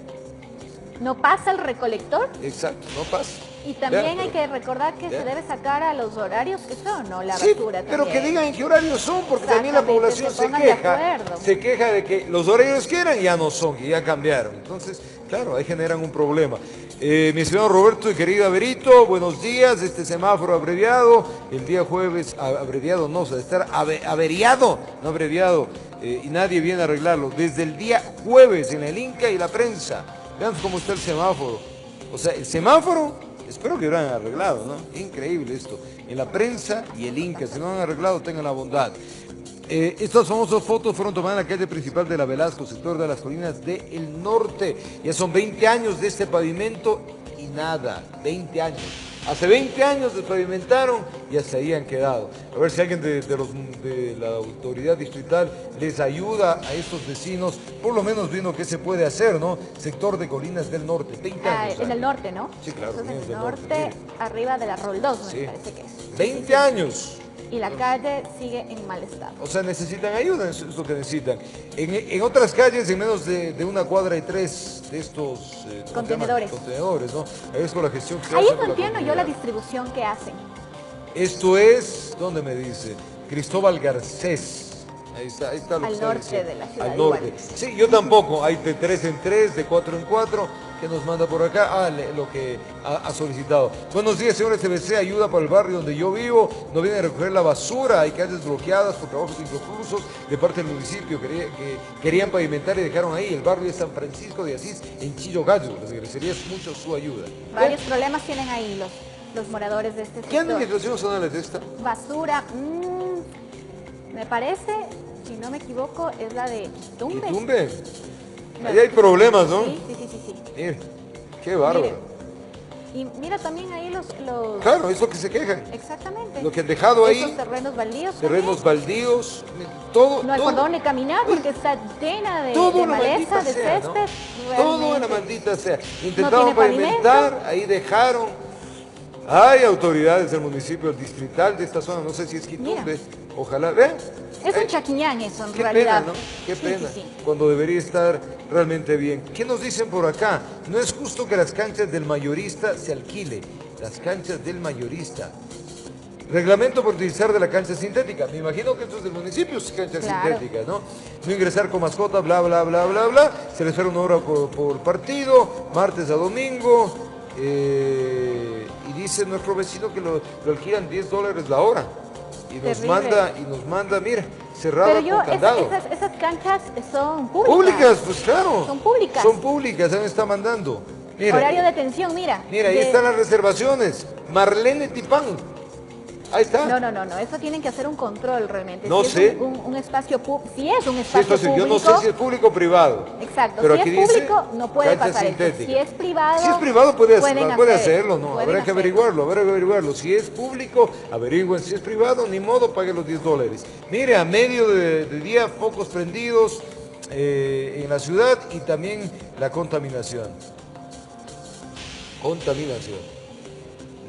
No pasa el recolector exacto, no pasa. y también Ya, hay pero- que recordar que ya. se debe sacar a los horarios que son, ¿no? La Sí, basura pero que digan en qué horarios son, porque también la población se queja, se queja de que los horarios que eran ya no son, que ya cambiaron. Entonces, claro, ahí generan un problema. Eh, mi estimado Roberto y querida Berito, buenos días. Este semáforo abreviado, el día jueves, abreviado no, o sea, estar ave- averiado, no abreviado, eh, y nadie viene a arreglarlo. Desde el día jueves en el Inca y la prensa. Vean cómo está el semáforo. O sea, el semáforo, espero que lo hayan arreglado, ¿no? Increíble esto. En la prensa y el Inca, si no han arreglado, tengan la bondad. Eh, estas famosas fotos fueron tomadas en la calle principal de la Velasco, sector de las colinas del norte. Ya son 20 años de este pavimento y nada, 20 años. Hace 20 años despavimentaron y hasta ahí han quedado. A ver si alguien de, de los, de la autoridad distrital les ayuda a estos vecinos, por lo menos viendo qué se puede hacer, ¿no? Sector de colinas del norte, 20 Ah, años. en el norte, ¿no? Sí, claro, en el norte, norte, arriba de la Roldós, me Sí. parece que es. 20 años. Y la calle sigue en mal estado. O sea, necesitan ayuda, eso es lo que necesitan. En, en otras calles, en menos de, de una cuadra hay tres de estos eh. Contenedores. contenedores, ¿no? Ahí es con la gestión que Ahí no la entiendo yo la distribución que hacen. Esto es, ¿dónde me dice? Cristóbal Garcés. Ahí está, ahí está lo que Al está norte diciendo. de la ciudad Al norte. igual. Sí, yo tampoco. Hay de tres en tres, de cuatro en cuatro. que nos manda por acá? Ah, le- lo que ha, ha solicitado. Buenos días, señores TBC. Ayuda para el barrio donde yo vivo. No viene a recoger la basura. Hay calles bloqueadas por trabajos inconclusos de parte del municipio. Quería- que querían pavimentar y dejaron ahí. El barrio de San Francisco de Asís en Chillo Gallo. Les agradecería mucho su ayuda. Varios problemas tienen ahí los, los moradores de este ¿Qué sector. administración zonal es esta? Basura, mm, me parece, si no me equivoco, es la de Quitumbe. Tumbe. Ahí hay problemas, ¿no? Sí, sí, sí, sí. sí. Mire, qué bárbaro. Y mira también ahí los... los... Claro, es lo que se quejan. Exactamente. Lo que han dejado ahí, Esos terrenos baldíos. terrenos baldíos, todo, No hay todo, por dónde caminar porque está llena de, todo de maleza, de sea, ¿no? césped. todo una maldita sea. Intentaron pavimentar, ahí dejaron. Hay autoridades del municipio, el distrital de esta zona, no sé si es Quitumbe, ojalá, ¿ve? Es un chaquiñán eso en Qué realidad. pena, ¿no? Qué Sí, pena. sí, sí. Cuando debería estar realmente bien. ¿Qué nos dicen por acá? No es justo que las canchas del mayorista se alquile. Las canchas del mayorista. Reglamento por utilizar de la cancha sintética. Me imagino que esto es del municipio, es cancha Claro. sintética, ¿no? No ingresar con mascota, bla, bla, bla, bla, bla. Se les una hora por, por partido, martes a domingo. eh, dice nuestro vecino que lo, lo alquilan 10 dólares la hora. Y nos Terrible. manda, y nos manda, mira, cerrada Pero yo, con candado. esas, esas canchas son públicas. Públicas, pues claro. Son públicas. Son públicas, ahí me está mandando. Mira, Horario de atención, mira. mira, ahí están las reservaciones. Marlene Tipán. Ahí está. No, no, no, no, eso tienen que hacer un control realmente. No si sé. Es un, un- un espacio público, si es un espacio público. yo no sé si es público o privado. Exacto, Pero si aquí es dice público no puede pasar eso. sintética. Si es privado, Si es privado puede, pueden puede hacer- hacerlo, ¿no? Habrá que averiguarlo, habrá que averiguarlo. Si es público, averigüen. Si es privado, ni modo, pague los 10 dólares. Mire, a medio de, de día, focos prendidos eh, en la ciudad y también la contaminación. Contaminación.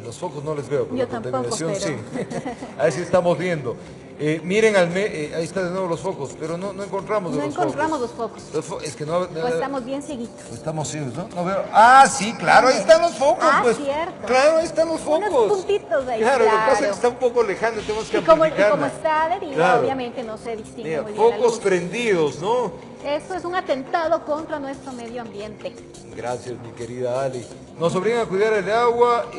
Los focos no les veo, pero Yo la tampoco, contaminación pero- sí. Ahí sí estamos viendo. Eh, miren, al me- eh, ahí está de nuevo los focos, pero no, no encontramos No los encontramos focos. los focos. Los fo- es que no, Pues estamos bien seguidos. Estamos ciegos, ¿no? No veo. Ah, sí, claro, ahí están los focos, Ah, pues. cierto. Claro, ahí están los focos. Unos puntitos ahí, Claro, lo que pasa es que claro. está un poco lejano, tenemos que Y como, y como está adherido, Claro. obviamente no se distingue Mira, muy bien la focos luz. prendidos, ¿no? Eso es un atentado contra nuestro medio ambiente. Gracias, mi querida Ali. Nos obligan a cuidar el agua y,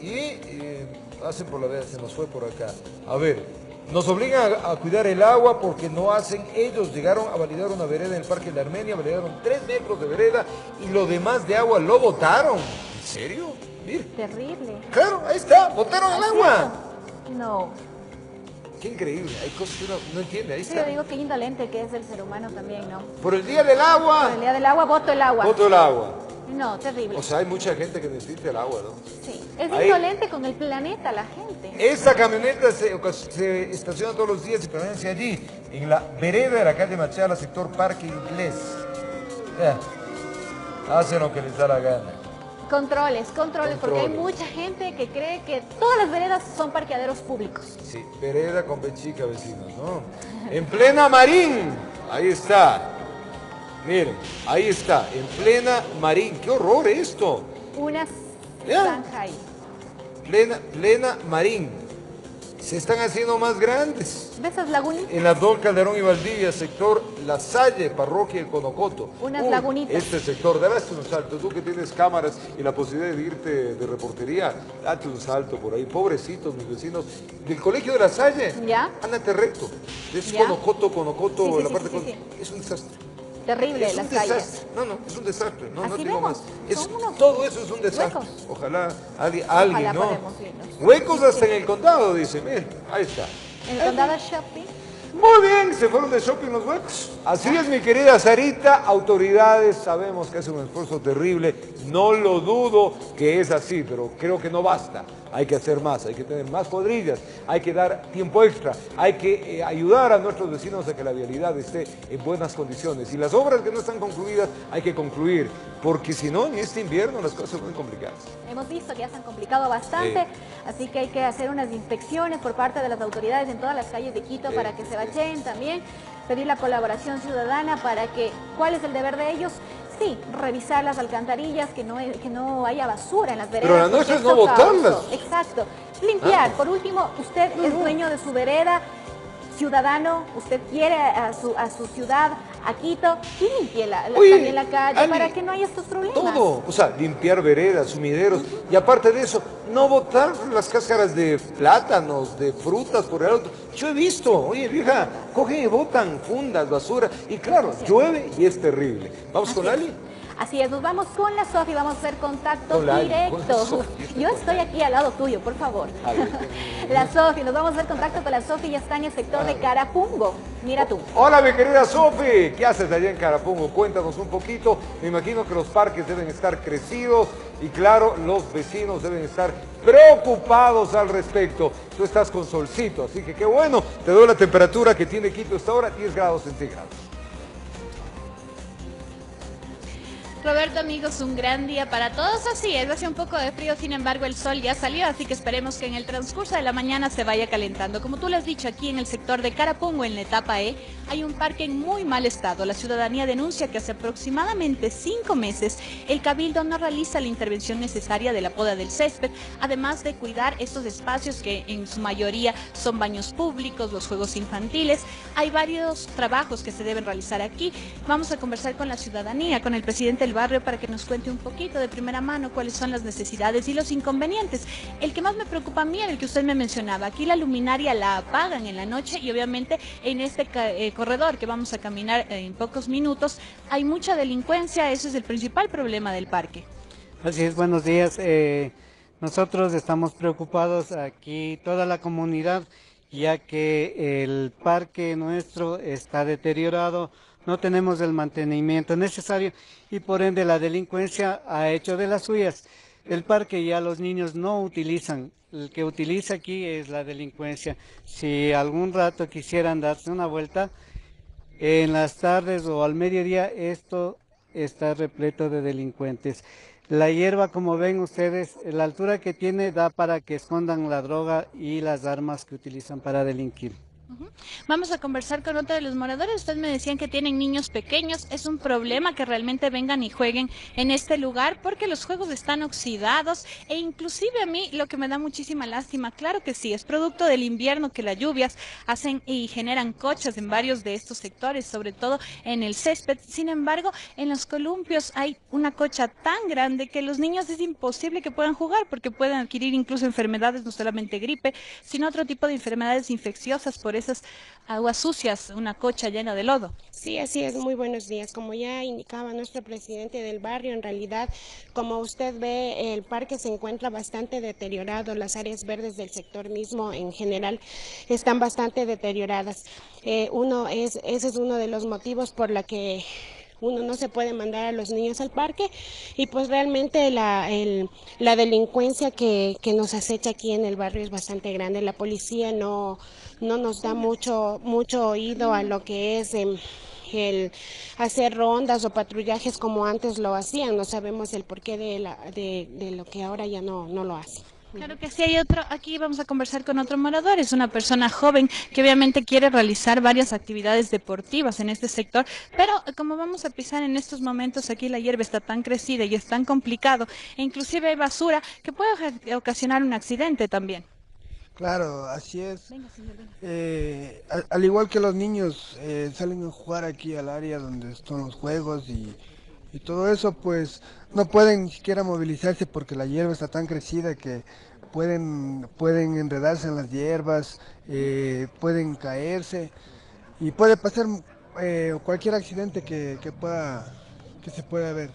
y, eh, hacen por la vez, se nos fue por acá. A ver, nos obligan a, a cuidar el agua porque no hacen, ellos llegaron a validar una vereda en el Parque de la Armenia, validaron tres metros de vereda y lo demás de agua lo botaron. ¿En serio? Mira, Terrible. claro, ahí está, botaron el ¿Es agua. No. Qué increíble, hay cosas que uno no entiende, ahí Sí, yo está. digo que indolente que es el ser humano también, ¿no? Por el día del agua, Por el día del agua, voto el agua. boto el agua. No, terrible. O sea, hay mucha gente que necesita el agua, ¿no? sí. Es ahí- indolente con el planeta, la gente. Esta camioneta se, se estaciona todos los días y permanece allí, en la vereda de la calle Machala, sector Parque Inglés. Ya, hacen lo que les da la gana. Controles, controles, porque hay Controles. mucha gente que cree que todas las veredas son parqueaderos públicos. Sí, vereda con Bechica, vecinos, ¿no? En plena Marín, ahí está. Miren, ahí está, en plena Marín. ¡Qué horror esto! Una zanja ahí. Plena, plena Marín. Se están haciendo más grandes. ¿Ves esas lagunitas? En Abdol Calderón y Valdivia, sector La Salle, parroquia de Conocoto. Unas Uy, lagunitas. Este sector, date un salto. Tú que tienes cámaras y la posibilidad de irte de reportería, date un salto por ahí. Pobrecitos mis vecinos del colegio de La Salle. ¿Ya? Ándate recto. Es Ya. Conocoto, Conocoto, Sí, sí, la sí, parte con-. Es un desastre. Terrible Es las un calles. desastre. No, no, es un desastre. No, no Así digo más. Es- todo eso es un desastre. huecos. Ojalá alguien, alguien Ojalá ¿no? Huecos hasta en el condado, dice. Miren, ahí está. En el condado shopping. Muy bien, se fueron de shopping los huecos. Así es, mi querida Sarita. Autoridades, sabemos que hace un esfuerzo terrible. No lo dudo que es así, pero creo que no basta. Hay que hacer más, hay que tener más cuadrillas, hay que dar tiempo extra, hay que eh, ayudar a nuestros vecinos a que la vialidad esté en buenas condiciones. Y las obras que no están concluidas hay que concluir, porque si no, en este invierno las cosas se pueden complicar. Hemos visto que ya se han complicado bastante, así que hay que hacer unas inspecciones por parte de las autoridades en todas las calles de Quito para que se bacheen también, pedir la colaboración ciudadana para que, ¿cuál es el deber de ellos? Sí, revisar las alcantarillas, que no, que no haya basura en las veredas. Pero la porque nuestra es esto no botarlas. Exacto. Limpiar. Ah. Por último, usted es dueño de su vereda, ciudadano, usted quiere a su, a su ciudad, a Quito, limpie la, la- Oye, también la calle para que no haya estos problemas. Todo, o sea, limpiar veredas, sumideros, y aparte de eso, no botar las cáscaras de plátanos, de frutas por el auto. Yo he visto, oye vieja, cogen y botan fundas, basura, y claro, llueve y es terrible. Vamos con Ali. Así es, nos vamos con la Sofi, vamos a hacer contacto directo. Yo estoy aquí al lado tuyo, por favor. La Sofi, nos vamos a hacer contacto con la Sofi, ya está en el sector de Carapungo. Mira tú. Hola mi querida Sofi, ¿qué haces allá en Carapungo? Cuéntanos un poquito. Me imagino que los parques deben estar crecidos y claro, los vecinos deben estar preocupados al respecto. Tú estás con solcito, así que qué bueno. Te doy la temperatura que tiene Quito hasta ahora, 10 grados centígrados. Roberto, amigos, un gran día para todos. Así es, hace un poco de frío, sin embargo, el sol ya salió, así que esperemos que en el transcurso de la mañana se vaya calentando. Como tú lo has dicho, aquí en el sector de Carapungo, en la etapa E, hay un parque en muy mal estado. La ciudadanía denuncia que hace aproximadamente cinco meses el Cabildo no realiza la intervención necesaria de la poda del césped, además de cuidar estos espacios que en su mayoría son baños públicos, los juegos infantiles. Hay varios trabajos que se deben realizar aquí. Vamos a conversar con la ciudadanía, con el presidente del barrio para que nos cuente un poquito de primera mano cuáles son las necesidades y los inconvenientes. El que más me preocupa a mí era el que usted me mencionaba. Aquí la luminaria la apagan en la noche y obviamente en este eh, corredor que vamos a caminar en pocos minutos hay mucha delincuencia. Ese es el principal problema del parque. Así es, buenos días. Eh, Nosotros estamos preocupados aquí, toda la comunidad, ya que el parque nuestro está deteriorado, no tenemos el mantenimiento necesario y por ende la delincuencia ha hecho de las suyas. El parque ya los niños no utilizan, el que utiliza aquí es la delincuencia. Si algún rato quisieran darse una vuelta, en las tardes o al mediodía esto está repleto de delincuentes. La hierba, como ven ustedes, la altura que tiene da para que escondan la droga y las armas que utilizan para delinquir. Vamos a conversar con otro de los moradores. Ustedes me decían que tienen niños pequeños. Es un problema que realmente vengan y jueguen en este lugar porque los juegos están oxidados e inclusive a mí lo que me da muchísima lástima, claro que sí, es producto del invierno que las lluvias hacen y generan coches en varios de estos sectores, sobre todo en el césped. Sin embargo, en los columpios hay una cocha tan grande que los niños es imposible que puedan jugar porque pueden adquirir incluso enfermedades, no solamente gripe, sino otro tipo de enfermedades infecciosas por esas aguas sucias, una cocha llena de lodo. Sí, así es. Muy buenos días. Como ya indicaba nuestro presidente del barrio, en realidad, como usted ve, el parque se encuentra bastante deteriorado. Las áreas verdes del sector mismo, en general, están bastante deterioradas. Eh, uno es, ese es uno de los motivos por la que uno no se puede mandar a los niños al parque y pues realmente la, la delincuencia que, que nos acecha aquí en el barrio es bastante grande. La policía no, no nos da mucho, mucho oído a lo que es em, el hacer rondas o patrullajes como antes lo hacían. No sabemos el porqué de, la, de, de lo que ahora ya no, no lo hacen. Claro que sí, hay otro, aquí vamos a conversar con otro morador, es una persona joven que obviamente quiere realizar varias actividades deportivas en este sector, pero como vamos a pisar en estos momentos aquí la hierba está tan crecida y es tan complicado, e inclusive hay basura que puede ocasionar un accidente también. Claro, así es. Eh, al, al, igual que los niños eh, salen a jugar aquí al área donde están los juegos y, y, todo eso, pues no pueden ni siquiera movilizarse porque la hierba está tan crecida que pueden, pueden enredarse en las hierbas, eh, pueden caerse y puede pasar eh, cualquier accidente que, que, pueda, que se pueda ver.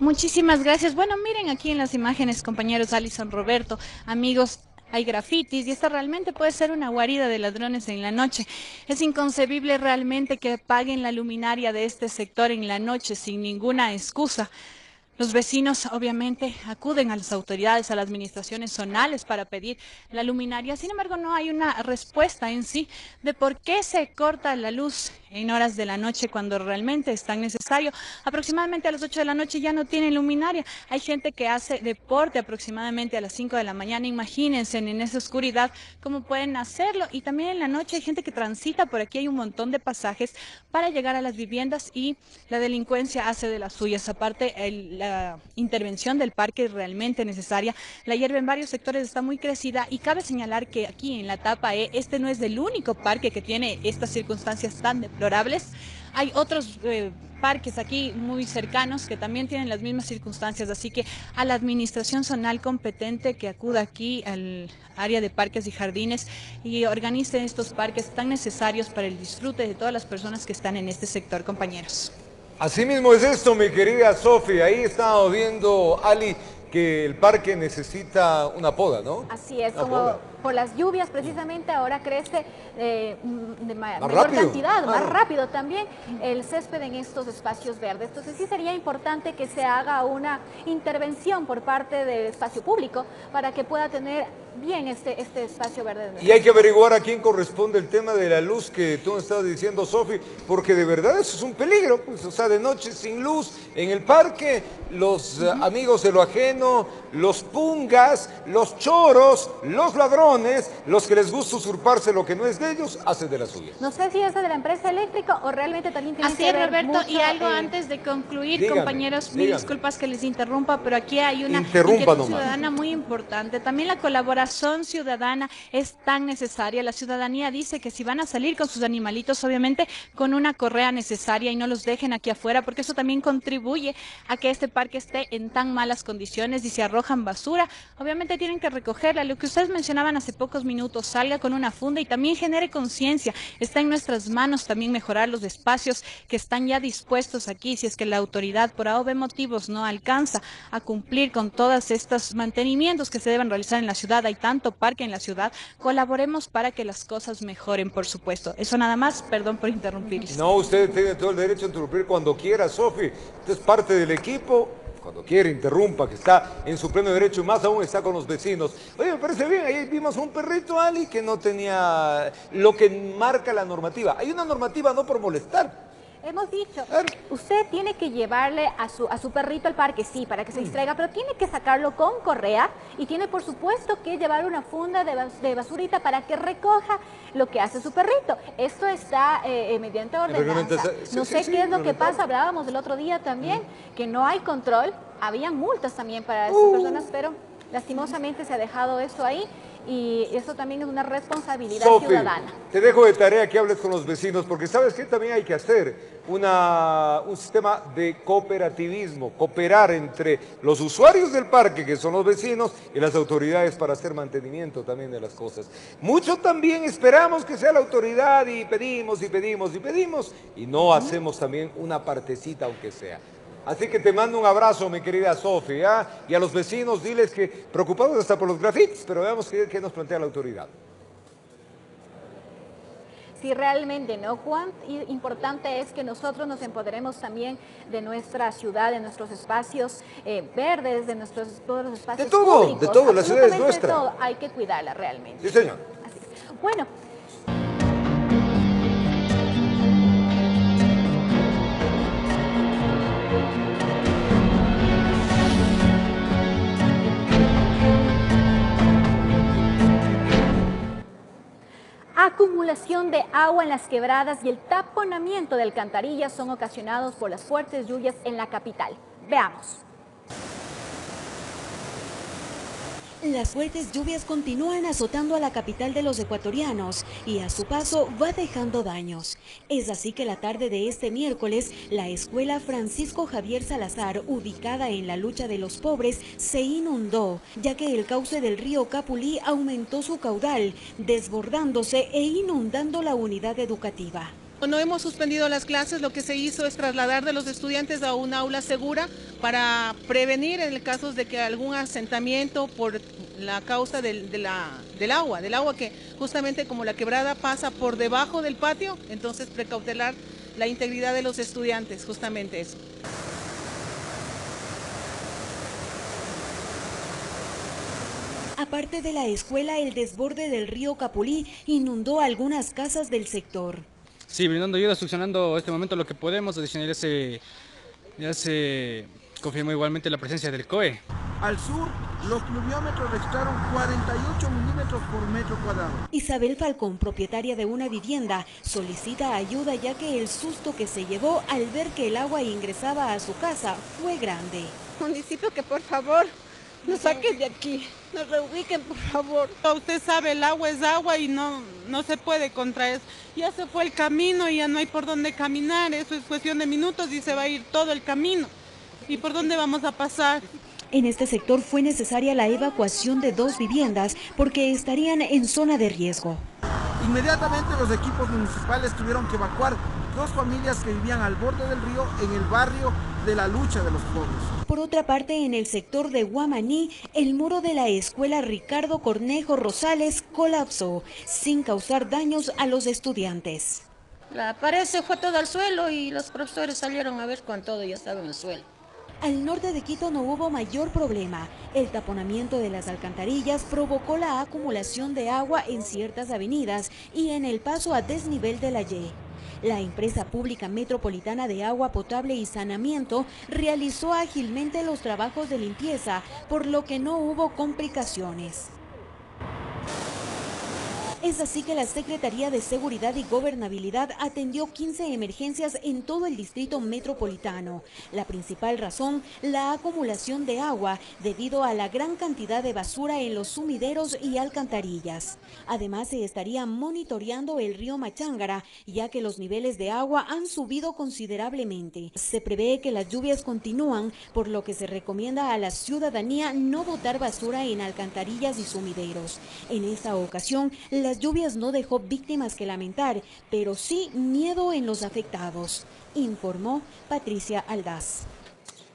Muchísimas gracias. Bueno, miren aquí en las imágenes, compañeros Alison Roberto, amigos, hay grafitis y esta realmente puede ser una guarida de ladrones en la noche. Es inconcebible realmente que paguen la luminaria de este sector en la noche sin ninguna excusa. Los vecinos obviamente acuden a las autoridades, a las administraciones zonales para pedir la luminaria. Sin embargo, no hay una respuesta en sí de por qué se corta la luz en horas de la noche cuando realmente es tan necesario. Aproximadamente a las 8 de la noche ya no tienen luminaria. Hay gente que hace deporte aproximadamente a las 5 de la mañana. Imagínense en esa oscuridad cómo pueden hacerlo. Y también en la noche hay gente que transita por aquí. Hay un montón de pasajes para llegar a las viviendas y la delincuencia hace de las suyas. Aparte, el, la intervención del parque es realmente necesaria. La hierba en varios sectores está muy crecida y cabe señalar que aquí en la etapa E, este no es el único parque que tiene estas circunstancias tan deplorables. Hay otros eh, parques aquí muy cercanos que también tienen las mismas circunstancias, así que a la administración zonal competente que acuda aquí al área de parques y jardines y organice estos parques tan necesarios para el disfrute de todas las personas que están en este sector, compañeros. Así mismo es esto, mi querida Sofi. Ahí estamos viendo, Ali, que el parque necesita una poda, ¿no? Así es, como poda. Por las lluvias precisamente ahora crece eh, de ma ¿Más menor rápido? cantidad, Ah. más rápido también el césped en estos espacios verdes. Entonces sí sería importante que se haga una intervención por parte del espacio público para que pueda tener bien este, este espacio verde. Y hay que averiguar a quién corresponde el tema de la luz que tú me estabas diciendo, Sofi, porque de verdad eso es un peligro, pues, o sea, de noche sin luz en el parque, los eh, amigos de lo ajeno, los pungas, los choros, los ladrones, los que les gusta usurparse lo que no es de ellos, hacen de las suyas. No sé si es de la empresa eléctrica o realmente también tiene Así que es, ver Roberto, mucho, y algo eh, antes de concluir, dígame, compañeros, mil disculpas que les interrumpa, pero aquí hay una Interrumpa inquietud nomás. ciudadana muy importante. También la colaboración ciudadana es tan necesaria. La ciudadanía dice que si van a salir con sus animalitos, obviamente con una correa necesaria y no los dejen aquí afuera, porque eso también contribuye a que este parque esté en tan malas condiciones y se arrojan basura. Obviamente tienen que recogerla. Lo que ustedes mencionaban hace pocos minutos salga con una funda y también genere conciencia. Está en nuestras manos también mejorar los espacios que están ya dispuestos aquí. Si es que la autoridad por A o B motivos no alcanza a cumplir con todos estos mantenimientos que se deben realizar en la ciudad, hay tanto parque en la ciudad, colaboremos para que las cosas mejoren, por supuesto. Eso nada más, perdón por interrumpir. No, usted tiene todo el derecho a interrumpir cuando quiera, Sofi. Usted es parte del equipo cuando quiere interrumpa, que está en su pleno derecho y más aún está con los vecinos. Oye, me parece bien, ahí vimos un perrito, Ali, que no tenía lo que marca la normativa. Hay una normativa no por molestar, Hemos dicho, usted tiene que llevarle a su, a su perrito al parque, sí, para que se distraiga, pero tiene que sacarlo con correa y tiene por supuesto que llevar una funda de, bas- de basurita para que recoja lo que hace su perrito. Esto está eh, eh, mediante ordenanza. Sí, No sé sí, qué es lo que pasa, hablábamos el otro día también, que no hay control, habían multas también para estas Uh. personas, pero lastimosamente se ha dejado eso ahí y eso también es una responsabilidad ciudadana. te dejo de tarea que hables con los vecinos, porque sabes que también hay que hacer una, un sistema de cooperativismo, cooperar entre los usuarios del parque, que son los vecinos, y las autoridades para hacer mantenimiento también de las cosas. Mucho también esperamos que sea la autoridad y pedimos y pedimos y pedimos, y no hacemos también una partecita aunque sea. Así que te mando un abrazo, mi querida Sofía, y a los vecinos diles que preocupados hasta por los grafitis, pero veamos qué, qué nos plantea la autoridad. Sí, realmente, ¿no? Cuán importante es que nosotros nos empoderemos también de nuestra ciudad, de nuestros espacios eh, verdes, de nuestros todos los espacios De todo, públicos. de todo, la ciudad es absolutamente de nuestra. todo. Hay que cuidarla realmente. Sí, señor. Bueno, Acumulación de agua en las quebradas y el taponamiento de alcantarillas son ocasionados por las fuertes lluvias en la capital. Veamos. Las fuertes lluvias continúan azotando a la capital de los ecuatorianos y a su paso va dejando daños. Es así que la tarde de este miércoles, la escuela Francisco Javier Salazar, ubicada en la lucha de los pobres, se inundó, ya que el cauce del río Capulí aumentó su caudal, desbordándose e inundando la unidad educativa. No hemos suspendido las clases, lo que se hizo es trasladar de los estudiantes a un aula segura para prevenir en el caso de que algún asentamiento por la causa del, de la- del agua, del agua que justamente como la quebrada pasa por debajo del patio, entonces precautelar la integridad de los estudiantes, justamente eso. Aparte de la escuela, el desborde del río Capulí inundó algunas casas del sector. Sí, brindando ayuda, succionando este momento lo que podemos. Adicional ya se, ya se confirmó igualmente la presencia del COE. Al sur, los pluviómetros registraron 48 milímetros por metro cuadrado. Isabel Falcón, propietaria de una vivienda, solicita ayuda ya que el susto que se llevó al ver que el agua ingresaba a su casa fue grande. Municipio que por favor nos saquen de aquí, nos reubiquen por favor. Usted sabe, el agua es agua y no, no se puede contra eso. Ya se fue el camino y ya no hay por dónde caminar, eso es cuestión de minutos y se va a ir todo el camino. ¿Y por dónde vamos a pasar? En este sector fue necesaria la evacuación de dos viviendas porque estarían en zona de riesgo. Inmediatamente los equipos municipales tuvieron que evacuar dos familias que vivían al borde del río en el barrio de la lucha de los pobres. Por otra parte, en el sector de Guamaní, el muro de la escuela Ricardo Cornejo Rosales colapsó sin causar daños a los estudiantes. La pared se fue todo al suelo y los profesores salieron a ver cuando todo ya estaba en el suelo. Al norte de Quito no hubo mayor problema. El taponamiento de las alcantarillas provocó la acumulación de agua en ciertas avenidas y en el paso a desnivel de la Y. La empresa pública metropolitana de agua potable y saneamiento realizó ágilmente los trabajos de limpieza, por lo que no hubo complicaciones. Es así que la Secretaría de Seguridad y Gobernabilidad atendió 15 emergencias en todo el distrito metropolitano. La principal razón, la acumulación de agua debido a la gran cantidad de basura en los sumideros y alcantarillas. Además, se estaría monitoreando el río Machángara, ya que los niveles de agua han subido considerablemente. Se prevé que las lluvias continúan, por lo que se recomienda a la ciudadanía no botar basura en alcantarillas y sumideros. En esta ocasión, las lluvias no dejó víctimas que lamentar, pero sí miedo en los afectados, informó Patricia Aldaz.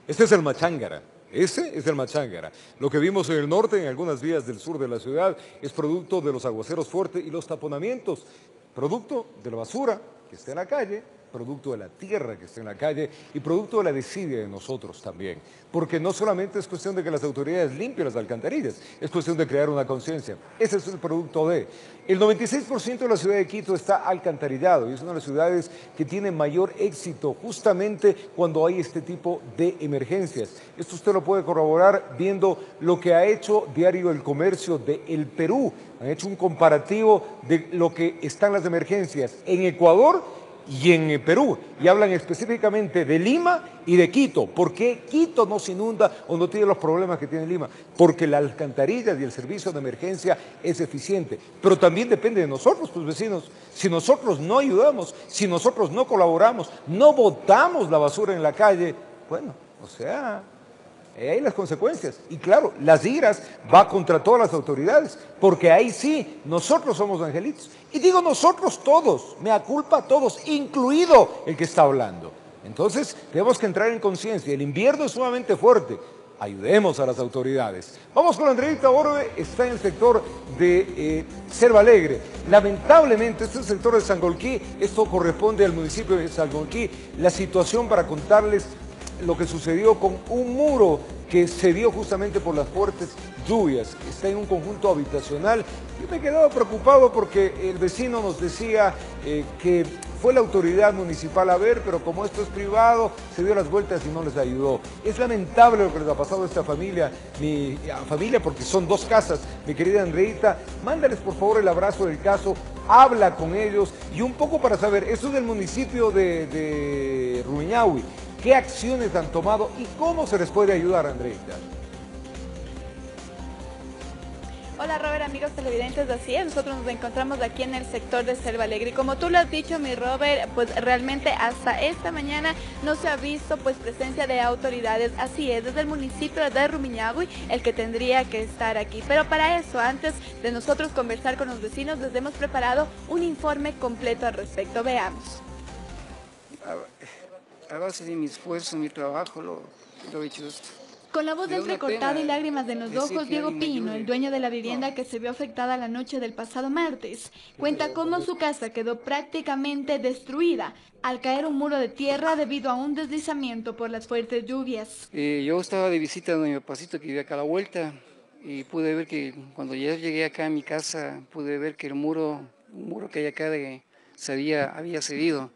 Este es el Machángara. Ese es el Machángara. Lo que vimos en el norte, en algunas vías del sur de la ciudad, es producto de los aguaceros fuertes y los taponamientos, producto de la basura que está en la calle, producto de la tierra que está en la calle y producto de la desidia de nosotros también. Porque no solamente es cuestión de que las autoridades limpien las alcantarillas, es cuestión de crear una conciencia. Ese es el producto de... El 96% de la ciudad de Quito está alcantarillado y es una de las ciudades que tiene mayor éxito justamente cuando hay este tipo de emergencias. Esto usted lo puede corroborar viendo lo que ha hecho Diario El Comercio de El Perú. Han hecho un comparativo de lo que están las emergencias en Ecuador y en Perú, y hablan específicamente de Lima y de Quito. ¿Por qué Quito no se inunda o no tiene los problemas que tiene Lima? Porque la alcantarilla y el servicio de emergencia es eficiente. Pero también depende de nosotros, pues vecinos. Si nosotros no ayudamos, si nosotros no colaboramos, no botamos la basura en la calle, bueno, o sea, Ahí hay las consecuencias. Y claro, las iras va contra todas las autoridades, porque ahí sí, nosotros somos angelitos. Y digo nosotros todos, me aculpa todos, incluido el que está hablando. Entonces, tenemos que entrar en conciencia. El invierno es sumamente fuerte. Ayudemos a las autoridades. Vamos con Andreita Orbe, está en el sector de eh, Alegre. Lamentablemente, este sector de Sangolquí, esto corresponde al municipio de Sangolquí. La situación para contarles lo que sucedió con un muro que se dio justamente por las fuertes lluvias. Está en un conjunto habitacional. Yo me quedaba preocupado porque el vecino nos decía eh, que fue la autoridad municipal a ver, pero como esto es privado, se dio las vueltas y no les ayudó. Es lamentable lo que les ha pasado a esta familia, mi familia porque son dos casas, mi querida Andreita. Mándales por favor el abrazo del caso, habla con ellos y un poco para saber, esto es del municipio de, de qué acciones han tomado y cómo se les puede ayudar, Andreita. Hola Robert, amigos televidentes, así es, nosotros nos encontramos aquí en el sector de Selva Alegre. Y como tú lo has dicho, mi Robert, pues realmente hasta esta mañana no se ha visto pues presencia de autoridades. Así es, desde el municipio de Rumiñahui el que tendría que estar aquí. Pero para eso, antes de nosotros conversar con los vecinos, les hemos preparado un informe completo al respecto. Veamos a base de mi esfuerzo, mi trabajo, lo, lo he hecho esto. Con la voz entrecortada y lágrimas en los ojos, Diego Pino, el dueño de la vivienda que se vio afectada la noche del pasado martes, cuenta cómo su casa quedó prácticamente destruida al caer un muro de tierra debido a un deslizamiento por las fuertes lluvias. Eh, yo estaba de visita donde mi papacito que vivía acá a la vuelta y pude ver que cuando ya llegué acá a mi casa, pude ver que el muro, un muro que hay acá de, se había, había cedido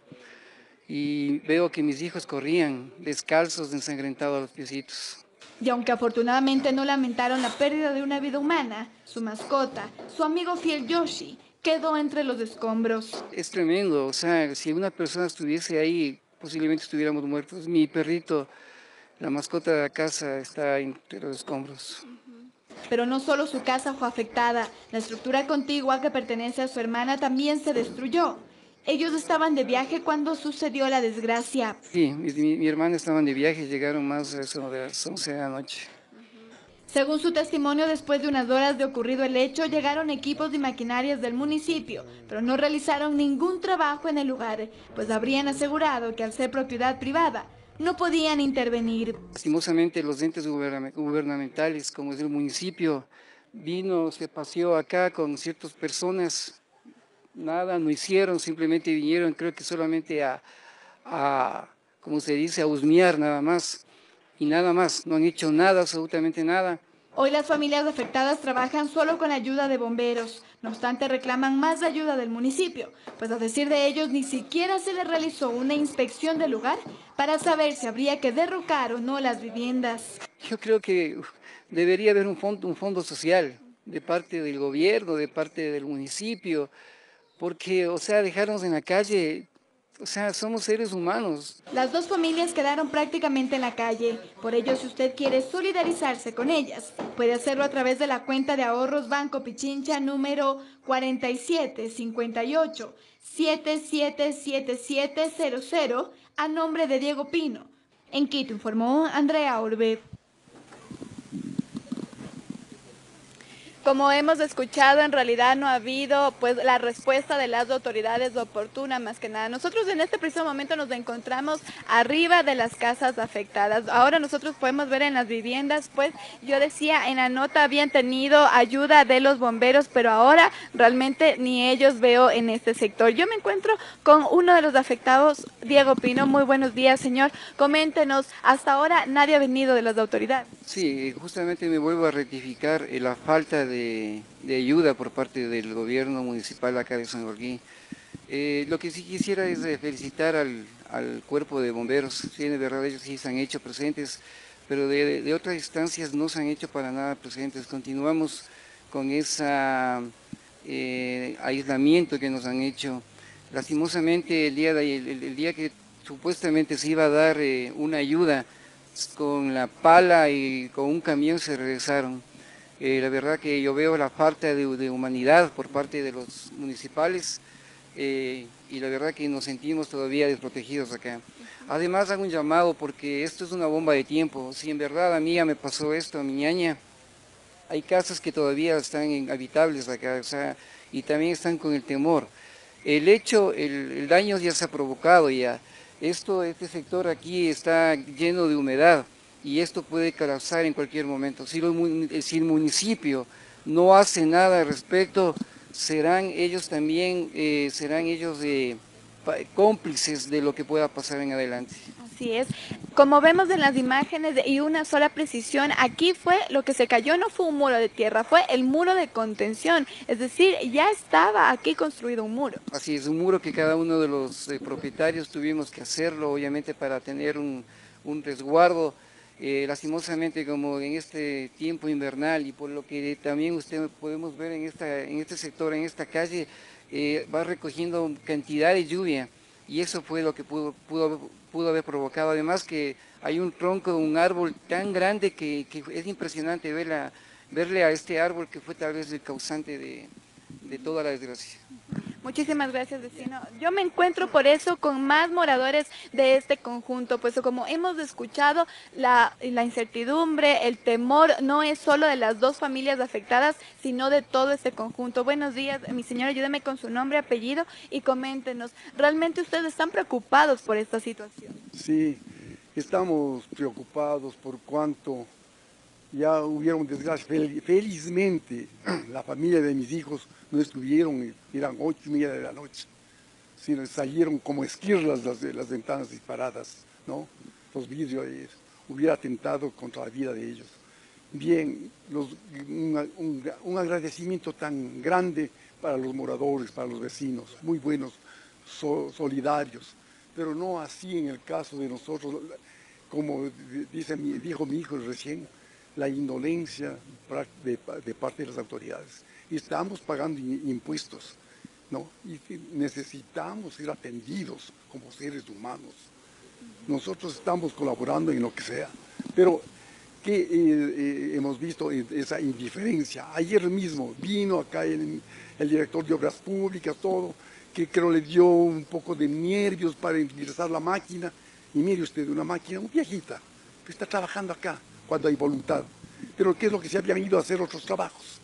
y veo que mis hijos corrían descalzos, ensangrentados a los piecitos. Y aunque afortunadamente no lamentaron la pérdida de una vida humana, su mascota, su amigo fiel Yoshi, quedó entre los escombros. Es tremendo, o sea, si una persona estuviese ahí, posiblemente estuviéramos muertos. Mi perrito, la mascota de la casa, está entre los escombros. Pero no solo su casa fue afectada, la estructura contigua que pertenece a su hermana también se destruyó. Ellos estaban de viaje cuando sucedió la desgracia. Sí, mi, mi, hermana estaban de viaje, llegaron más de las 11 de la noche. Según su testimonio, después de unas horas de ocurrido el hecho, llegaron equipos y maquinarias del municipio, pero no realizaron ningún trabajo en el lugar, pues habrían asegurado que al ser propiedad privada, no podían intervenir. Lastimosamente los entes gubernamentales, como es el municipio, vino, se paseó acá con ciertas personas nada, no hicieron, simplemente vinieron, creo que solamente a, a como se dice, a husmear nada más, y nada más, no han hecho nada, absolutamente nada. Hoy las familias afectadas trabajan solo con ayuda de bomberos, no obstante reclaman más ayuda del municipio, pues a decir de ellos ni siquiera se les realizó una inspección del lugar para saber si habría que derrocar o no las viviendas. Yo creo que debería haber un fondo, un fondo social, de parte del gobierno, de parte del municipio, porque, o sea, dejarnos en la calle, o sea, somos seres humanos. Las dos familias quedaron prácticamente en la calle. Por ello, si usted quiere solidarizarse con ellas, puede hacerlo a través de la cuenta de ahorros Banco Pichincha número 4758 777700 a nombre de Diego Pino. En Quito informó Andrea Orbe. Como hemos escuchado, en realidad no ha habido pues la respuesta de las autoridades oportuna más que nada. Nosotros en este preciso momento nos encontramos arriba de las casas afectadas. Ahora nosotros podemos ver en las viviendas, pues yo decía, en la nota habían tenido ayuda de los bomberos, pero ahora realmente ni ellos veo en este sector. Yo me encuentro con uno de los afectados, Diego Pino. Muy buenos días, señor. Coméntenos, hasta ahora nadie ha venido de las autoridades. Sí, justamente me vuelvo a rectificar eh, la falta de, ayuda por parte del gobierno municipal acá de San Jorge. Eh, lo que sí quisiera es eh, felicitar al, cuerpo de bomberos, sí, de verdad ellos sí se han hecho presentes, pero de, otras instancias no se han hecho para nada presentes. Continuamos con ese aislamiento que nos han hecho. Lastimosamente el día, de, el, día que supuestamente se iba a dar una ayuda, con la pala y con un camión se regresaron. Eh, la verdad que yo veo la falta de, humanidad por parte de los municipales eh, y la verdad que nos sentimos todavía desprotegidos acá. Además hago un llamado porque esto es una bomba de tiempo. Si en verdad a mí ya me pasó esto, a mi ñaña, hay casas que todavía están inhabitables acá y también están con el temor. El hecho, el daño ya se ha provocado ya. Esto, este sector aquí está lleno de humedad y esto puede colapsar en cualquier momento. Si, el municipio no hace nada al respecto, serán ellos también, eh, serán ellos eh, cómplices de lo que pueda pasar en adelante. Así es. Como vemos en las imágenes y una sola precisión, aquí fue lo que se cayó, no fue un muro de tierra, fue el muro de contención. Es decir, ya estaba aquí construido un muro. Así es, un muro que cada uno de los eh, propietarios tuvimos que hacerlo, obviamente para tener un, resguardo. Eh, lastimosamente como en este tiempo invernal y por lo que también usted podemos ver en, esta, en este sector, en esta calle, eh, va recogiendo cantidad de lluvia y eso fue lo que pudo, pudo, pudo haber provocado. Además que hay un tronco un árbol tan grande que, es impresionante verla, verle a este árbol que fue tal vez el causante de, de toda la desgracia. Muchísimas gracias, vecino. Yo me encuentro por eso con más moradores de este conjunto, pues como hemos escuchado, la, la, incertidumbre, el temor no es solo de las dos familias afectadas, sino de todo este conjunto. Buenos días, mi señora, ayúdeme con su nombre, apellido y coméntenos, ¿realmente ustedes están preocupados por esta situación? Sí, estamos preocupados por cuanto ya hubieron desgracias. Felizmente, la familia de mis hijos no estuvieron, eran ocho y media de la noche, sino salieron como esquirlas las, las ventanas disparadas, ¿no? Los vidrios hubiera atentado contra la vida de ellos. Bien, un, agradecimiento tan grande para los moradores, para los vecinos, muy buenos, solidarios, pero no así en el caso de nosotros, como dice, dijo mi hijo recién, la indolencia de, parte de las autoridades. Estamos pagando impuestos, ¿no? Y necesitamos ser atendidos como seres humanos. Nosotros estamos colaborando en lo que sea, pero que eh, eh, hemos visto esa indiferencia. Ayer mismo vino acá el, director de Obras Públicas, todo, que creo le dio un poco de nervios para ingresar la máquina. Y mire usted, una máquina muy viejita, que está trabajando acá cuando hay voluntad. Pero ¿qué es lo que se habían ido a hacer otros trabajos?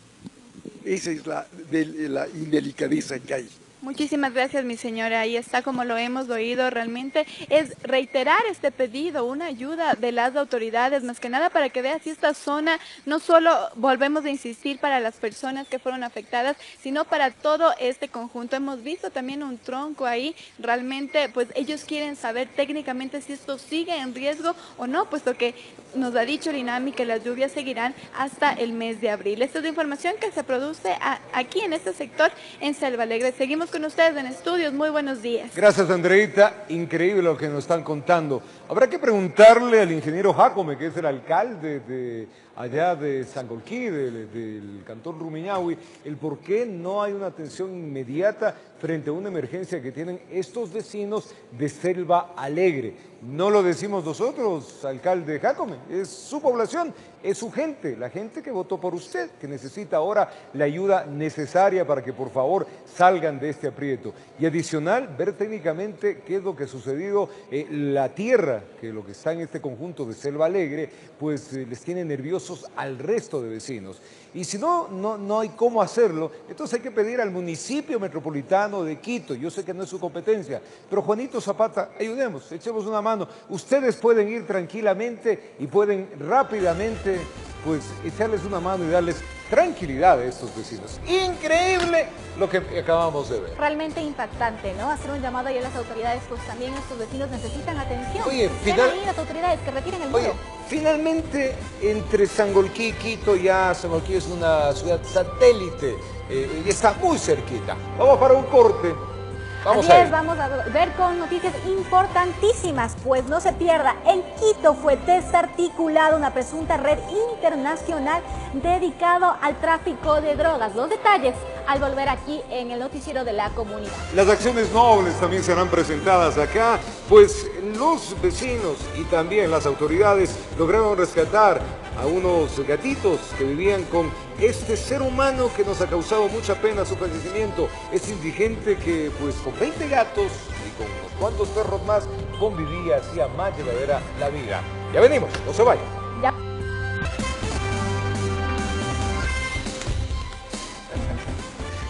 Esa es la, la indelicadeza que hay. Muchísimas gracias, mi señora. Ahí está, como lo hemos oído, realmente es reiterar este pedido, una ayuda de las autoridades, más que nada para que vea si esta zona no solo volvemos a insistir para las personas que fueron afectadas, sino para todo este conjunto. Hemos visto también un tronco ahí, realmente, pues ellos quieren saber técnicamente si esto sigue en riesgo o no, puesto que nos ha dicho el INAMI que las lluvias seguirán hasta el mes de abril. Esta es la información que se produce aquí en este sector en Selva Alegre. Seguimos con ustedes en estudios. Muy buenos días. Gracias, Andreita. Increíble lo que nos están contando. Habrá que preguntarle al ingeniero Jacome, que es el alcalde de allá de Sangolquí, del, del cantón Rumiñahui, el por qué no hay una atención inmediata frente a una emergencia que tienen estos vecinos de Selva Alegre. No lo decimos nosotros, alcalde Jacome, es su población, es su gente, la gente que votó por usted, que necesita ahora la ayuda necesaria para que por favor salgan de este aprieto. Y adicional, ver técnicamente qué es lo que ha sucedido, eh, la tierra, que lo que está en este conjunto de Selva Alegre, pues eh, les tiene nerviosos al resto de vecinos. Y si no, no, no hay cómo hacerlo, entonces hay que pedir al municipio metropolitano de Quito. Yo sé que no es su competencia, pero Juanito Zapata, ayudemos, echemos una mano. Ustedes pueden ir tranquilamente y pueden rápidamente pues echarles una mano y darles tranquilidad a estos vecinos. Increíble lo que acabamos de ver. Realmente impactante, ¿no? Hacer un llamado ahí a las autoridades, pues también estos vecinos necesitan atención. Oye, final- ahí las autoridades que retiren el Oye, muro. finalmente entre Sangolquí y Quito ya Sangolquí es una ciudad satélite eh, y está muy cerquita. Vamos para un corte. Vamos Así a es, vamos a ver con noticias importantísimas, pues no se pierda. En Quito fue desarticulada una presunta red internacional dedicado al tráfico de drogas. Los detalles al volver aquí en el noticiero de la comunidad. Las acciones nobles también serán presentadas acá, pues los vecinos y también las autoridades lograron rescatar a unos gatitos que vivían con este ser humano que nos ha causado mucha pena su fallecimiento. Es indigente que pues con 20 gatos y con unos cuantos perros más convivía, hacía más llevadera la vida. Ya venimos, no se vayan.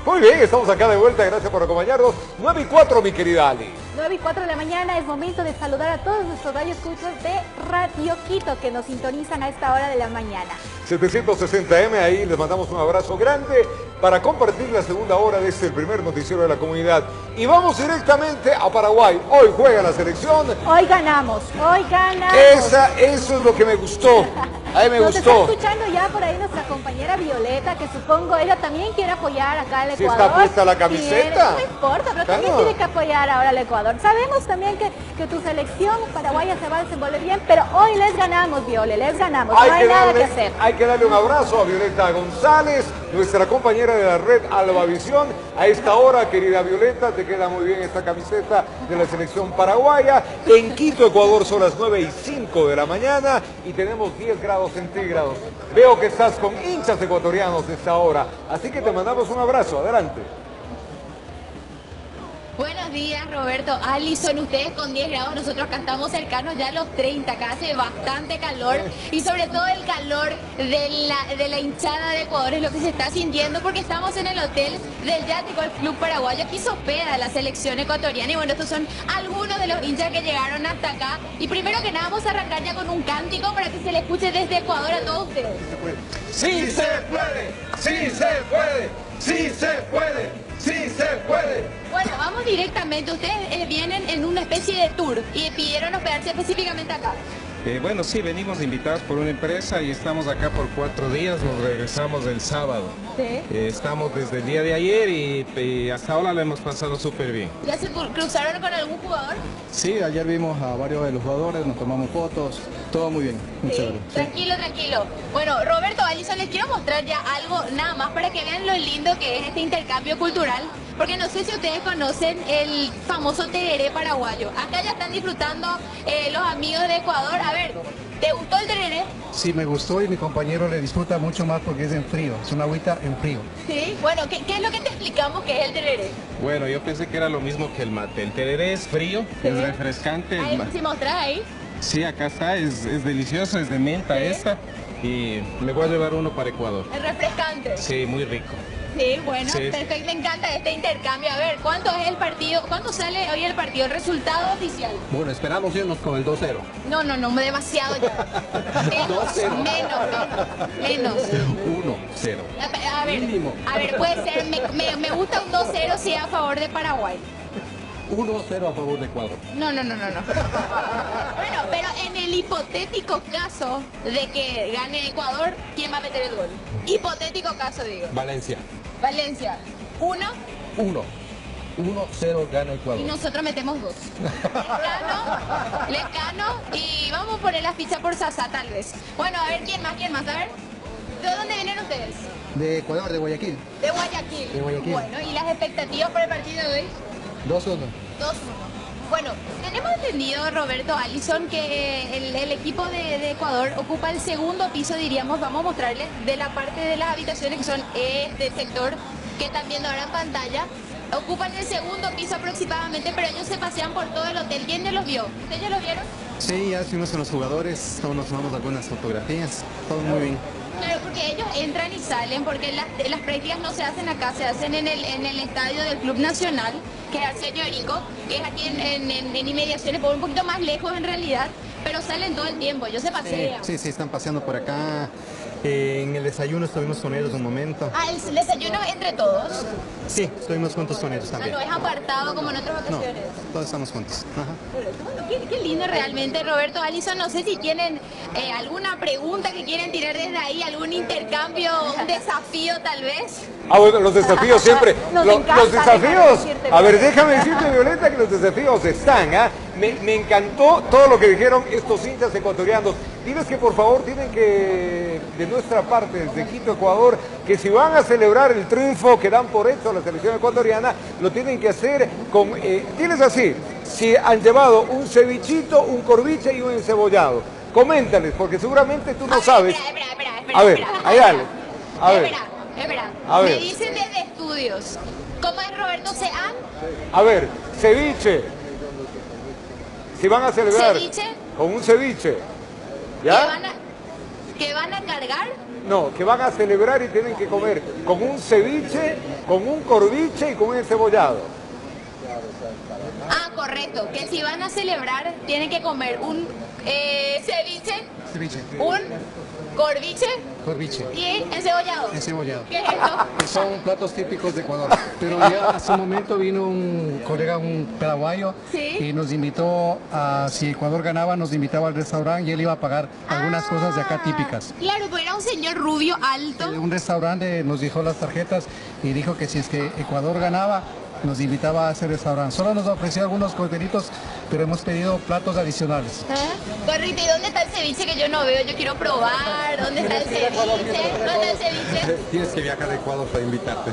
Muy bien, estamos acá de vuelta, gracias por acompañarnos. 9 y 4, mi querida Ali. 9 y 4 de la mañana es momento de saludar a todos nuestros radioescuchas de Radio Quito que nos sintonizan a esta hora de la mañana. 760M, ahí les mandamos un abrazo grande para compartir la segunda hora de este el primer noticiero de la comunidad. Y vamos directamente a Paraguay. Hoy juega la selección. Hoy ganamos, hoy ganamos. Esa, eso es lo que me gustó. A mí me Nos está gustó. escuchando ya por ahí nuestra compañera Violeta, que supongo ella también quiere apoyar acá al Si Ecuador. está puesta la camiseta. no importa, pero también tiene que apoyar ahora al Ecuador. Sabemos también que, que tu selección paraguaya se va a desenvolver bien, pero hoy les ganamos, Viole, les ganamos. no hay nada darle, que hacer. hay que darle un abrazo a Violeta González, nuestra compañera de la red Albavisión. A esta hora, querida Violeta, te queda muy bien esta camiseta de la selección paraguaya. En Quito, Ecuador, son las 9 y 5 de la mañana y tenemos 10 grados centígrados. Veo que estás con hinchas ecuatorianos de esta hora, así que te mandamos un abrazo. Adelante. Buenos días, Roberto. Alison, ustedes con 10 grados, nosotros acá estamos cercanos ya a los 30, acá hace bastante calor. Y sobre todo el calor de la, de la hinchada de Ecuador es lo que se está sintiendo porque estamos en el hotel del Yacht Golf Club Paraguayo, aquí hospeda la selección ecuatoriana. Y bueno, estos son algunos de los hinchas que llegaron hasta acá. Y primero que nada vamos a arrancar ya con un cántico para que se le escuche desde Ecuador a todos ustedes. Sí se puede, sí se puede, sí se puede. Bueno, vamos directamente. Ustedes eh, vienen en una especie de tour y pidieron hospedarse específicamente acá. Eh, bueno, sí, venimos invitados por una empresa y estamos acá por cuatro días, nos regresamos el sábado. Sí. Eh, estamos desde el día de ayer y, y hasta ahora lo hemos pasado súper bien. ¿Ya se cru- cruzaron con algún jugador? Sí, ayer vimos a varios de los jugadores, nos tomamos fotos, todo muy bien, muy chévere. sí. Tranquilo, tranquilo. Bueno, Roberto, Alison, les quiero mostrar ya algo nada más para que vean lo lindo que es este intercambio cultural. Porque no sé si ustedes conocen el famoso tereré paraguayo. Acá ya están disfrutando eh, los amigos de Ecuador. A ver, ¿te gustó el tereré? Sí, me gustó y mi compañero le disfruta mucho más porque es en frío, es una agüita en frío. Sí. Bueno, ¿qué, qué es lo que te explicamos que es el tereré? Bueno, yo pensé que era lo mismo que el mate. El tereré es frío, es refrescante. Ahí, si mostrás ahí. Sí, acá está, es, es delicioso, es de menta esta y me voy a llevar uno para Ecuador. Es refrescante. Sí, muy rico. Sí, bueno, Sí. perfecto, me encanta este intercambio. A ver, ¿cuánto es el partido? ¿Cuánto sale hoy el partido? El resultado oficial. Bueno, esperamos irnos con el 2-0. No, no, no, demasiado ya. Menos, menos, menos. 1-0. A, a ver, a ver, puede ser, me, me- me gusta un 2-0 si es a favor de Paraguay. 1-0 a favor de Ecuador. No, no, no, no, no. Bueno, pero en el hipotético caso de que gane Ecuador, ¿quién va a meter el gol? Hipotético caso, digo. Valencia, Valencia, uno 1. 1-0 gana y Ecuador. nosotros metemos dos. Lescano, Lescano y vamos podemos poner la ficha por Sasa tal vez. Bueno, a ver, ¿quién más? ¿Quién más? A ver. ¿De dónde vienen ustedes? De Ecuador, de Guayaquil. De Guayaquil. De Guayaquil. Bueno, ¿y las expectativas para el partido de hoy? 2-1. 2-1. Bueno, tenemos entendido, Roberto Allison, que el, el equipo de, de Ecuador ocupa el segundo piso, diríamos, vamos a mostrarles, de la parte de las habitaciones que son este sector, que están viendo ahora en pantalla. Ocupan el segundo piso aproximadamente, pero ellos se pasean por todo el hotel. ¿Quién ya los vio? ¿Ustedes ya los vieron? Sí, ya estuvimos con los jugadores, todos nos tomamos algunas fotografías, todo muy bien. Claro, porque ellos entran y salen, porque las, las prácticas no se hacen acá, se hacen en el, en el estadio del Club Nacional, que es Arsenio Erico, que es aquí en, en, en- en inmediaciones, por un poquito más lejos en realidad, pero salen todo el tiempo, ellos se pasean. Sí, sí, están paseando por acá. Eh, en el desayuno estuvimos con ellos un momento. Ah, el desayuno entre todos, Sí, estuvimos juntos con ellos o sea, también. no es apartado como en otras No, ocasiones. todos estamos juntos. Ajá. Qué, qué lindo realmente, Roberto Alison. No sé si tienen eh, alguna pregunta que quieren tirar desde ahí, algún intercambio, un desafío tal vez. Ah, bueno, los desafíos siempre. Nos Lo- encanta, los desafíos. A ver, déjame decirte, Violeta, que los desafíos están. ¿ah? Me, me encantó todo lo que dijeron estos hinchas ecuatorianos. Diles que por favor tienen que, de nuestra parte, desde Quito, Ecuador, que si van a celebrar el triunfo que dan por hecho la selección ecuatoriana, lo tienen que hacer con. Eh, diles así: si han llevado un cevichito, un corviche y un encebollado. Coméntales, porque seguramente tú no sabes. Espera, espera, espera. A ver, ahí dale. A ver. Espera, espera. A ver. Me dicen desde estudios. ¿Cómo es Roberto Sean? A ver, ceviche. Si van a celebrar ¿Ceviche? con un ceviche, ¿Que ¿ya? van, a, ¿Que van a cargar? No, que van a celebrar y tienen que comer con un ceviche, con un corviche y con un cebollado. Ah, correcto. Que si van a celebrar, tienen que comer un eh, ceviche, Ceviche. un corviche Corviche. y encebollado. Encebollado. ¿Qué es esto? Que son platos típicos de Ecuador. Pero ya hace un momento vino un colega, un paraguayo, Sí. y nos invitó a, si Ecuador ganaba, nos invitaba al restaurante y él iba a pagar algunas cosas de acá típicas. Claro, pues era un señor rubio, alto. Un restaurante nos dijo las tarjetas y dijo que si es que Ecuador ganaba, nos invitaba a ese restaurante. Solo nos ofreció algunos coctelitos, pero hemos pedido platos adicionales. Correcto, ¿y dónde está el ceviche que yo no veo? Yo quiero probar. ¿Dónde está el ceviche? ¿Dónde está el ceviche? Tienes que viajar a Ecuador para invitarte.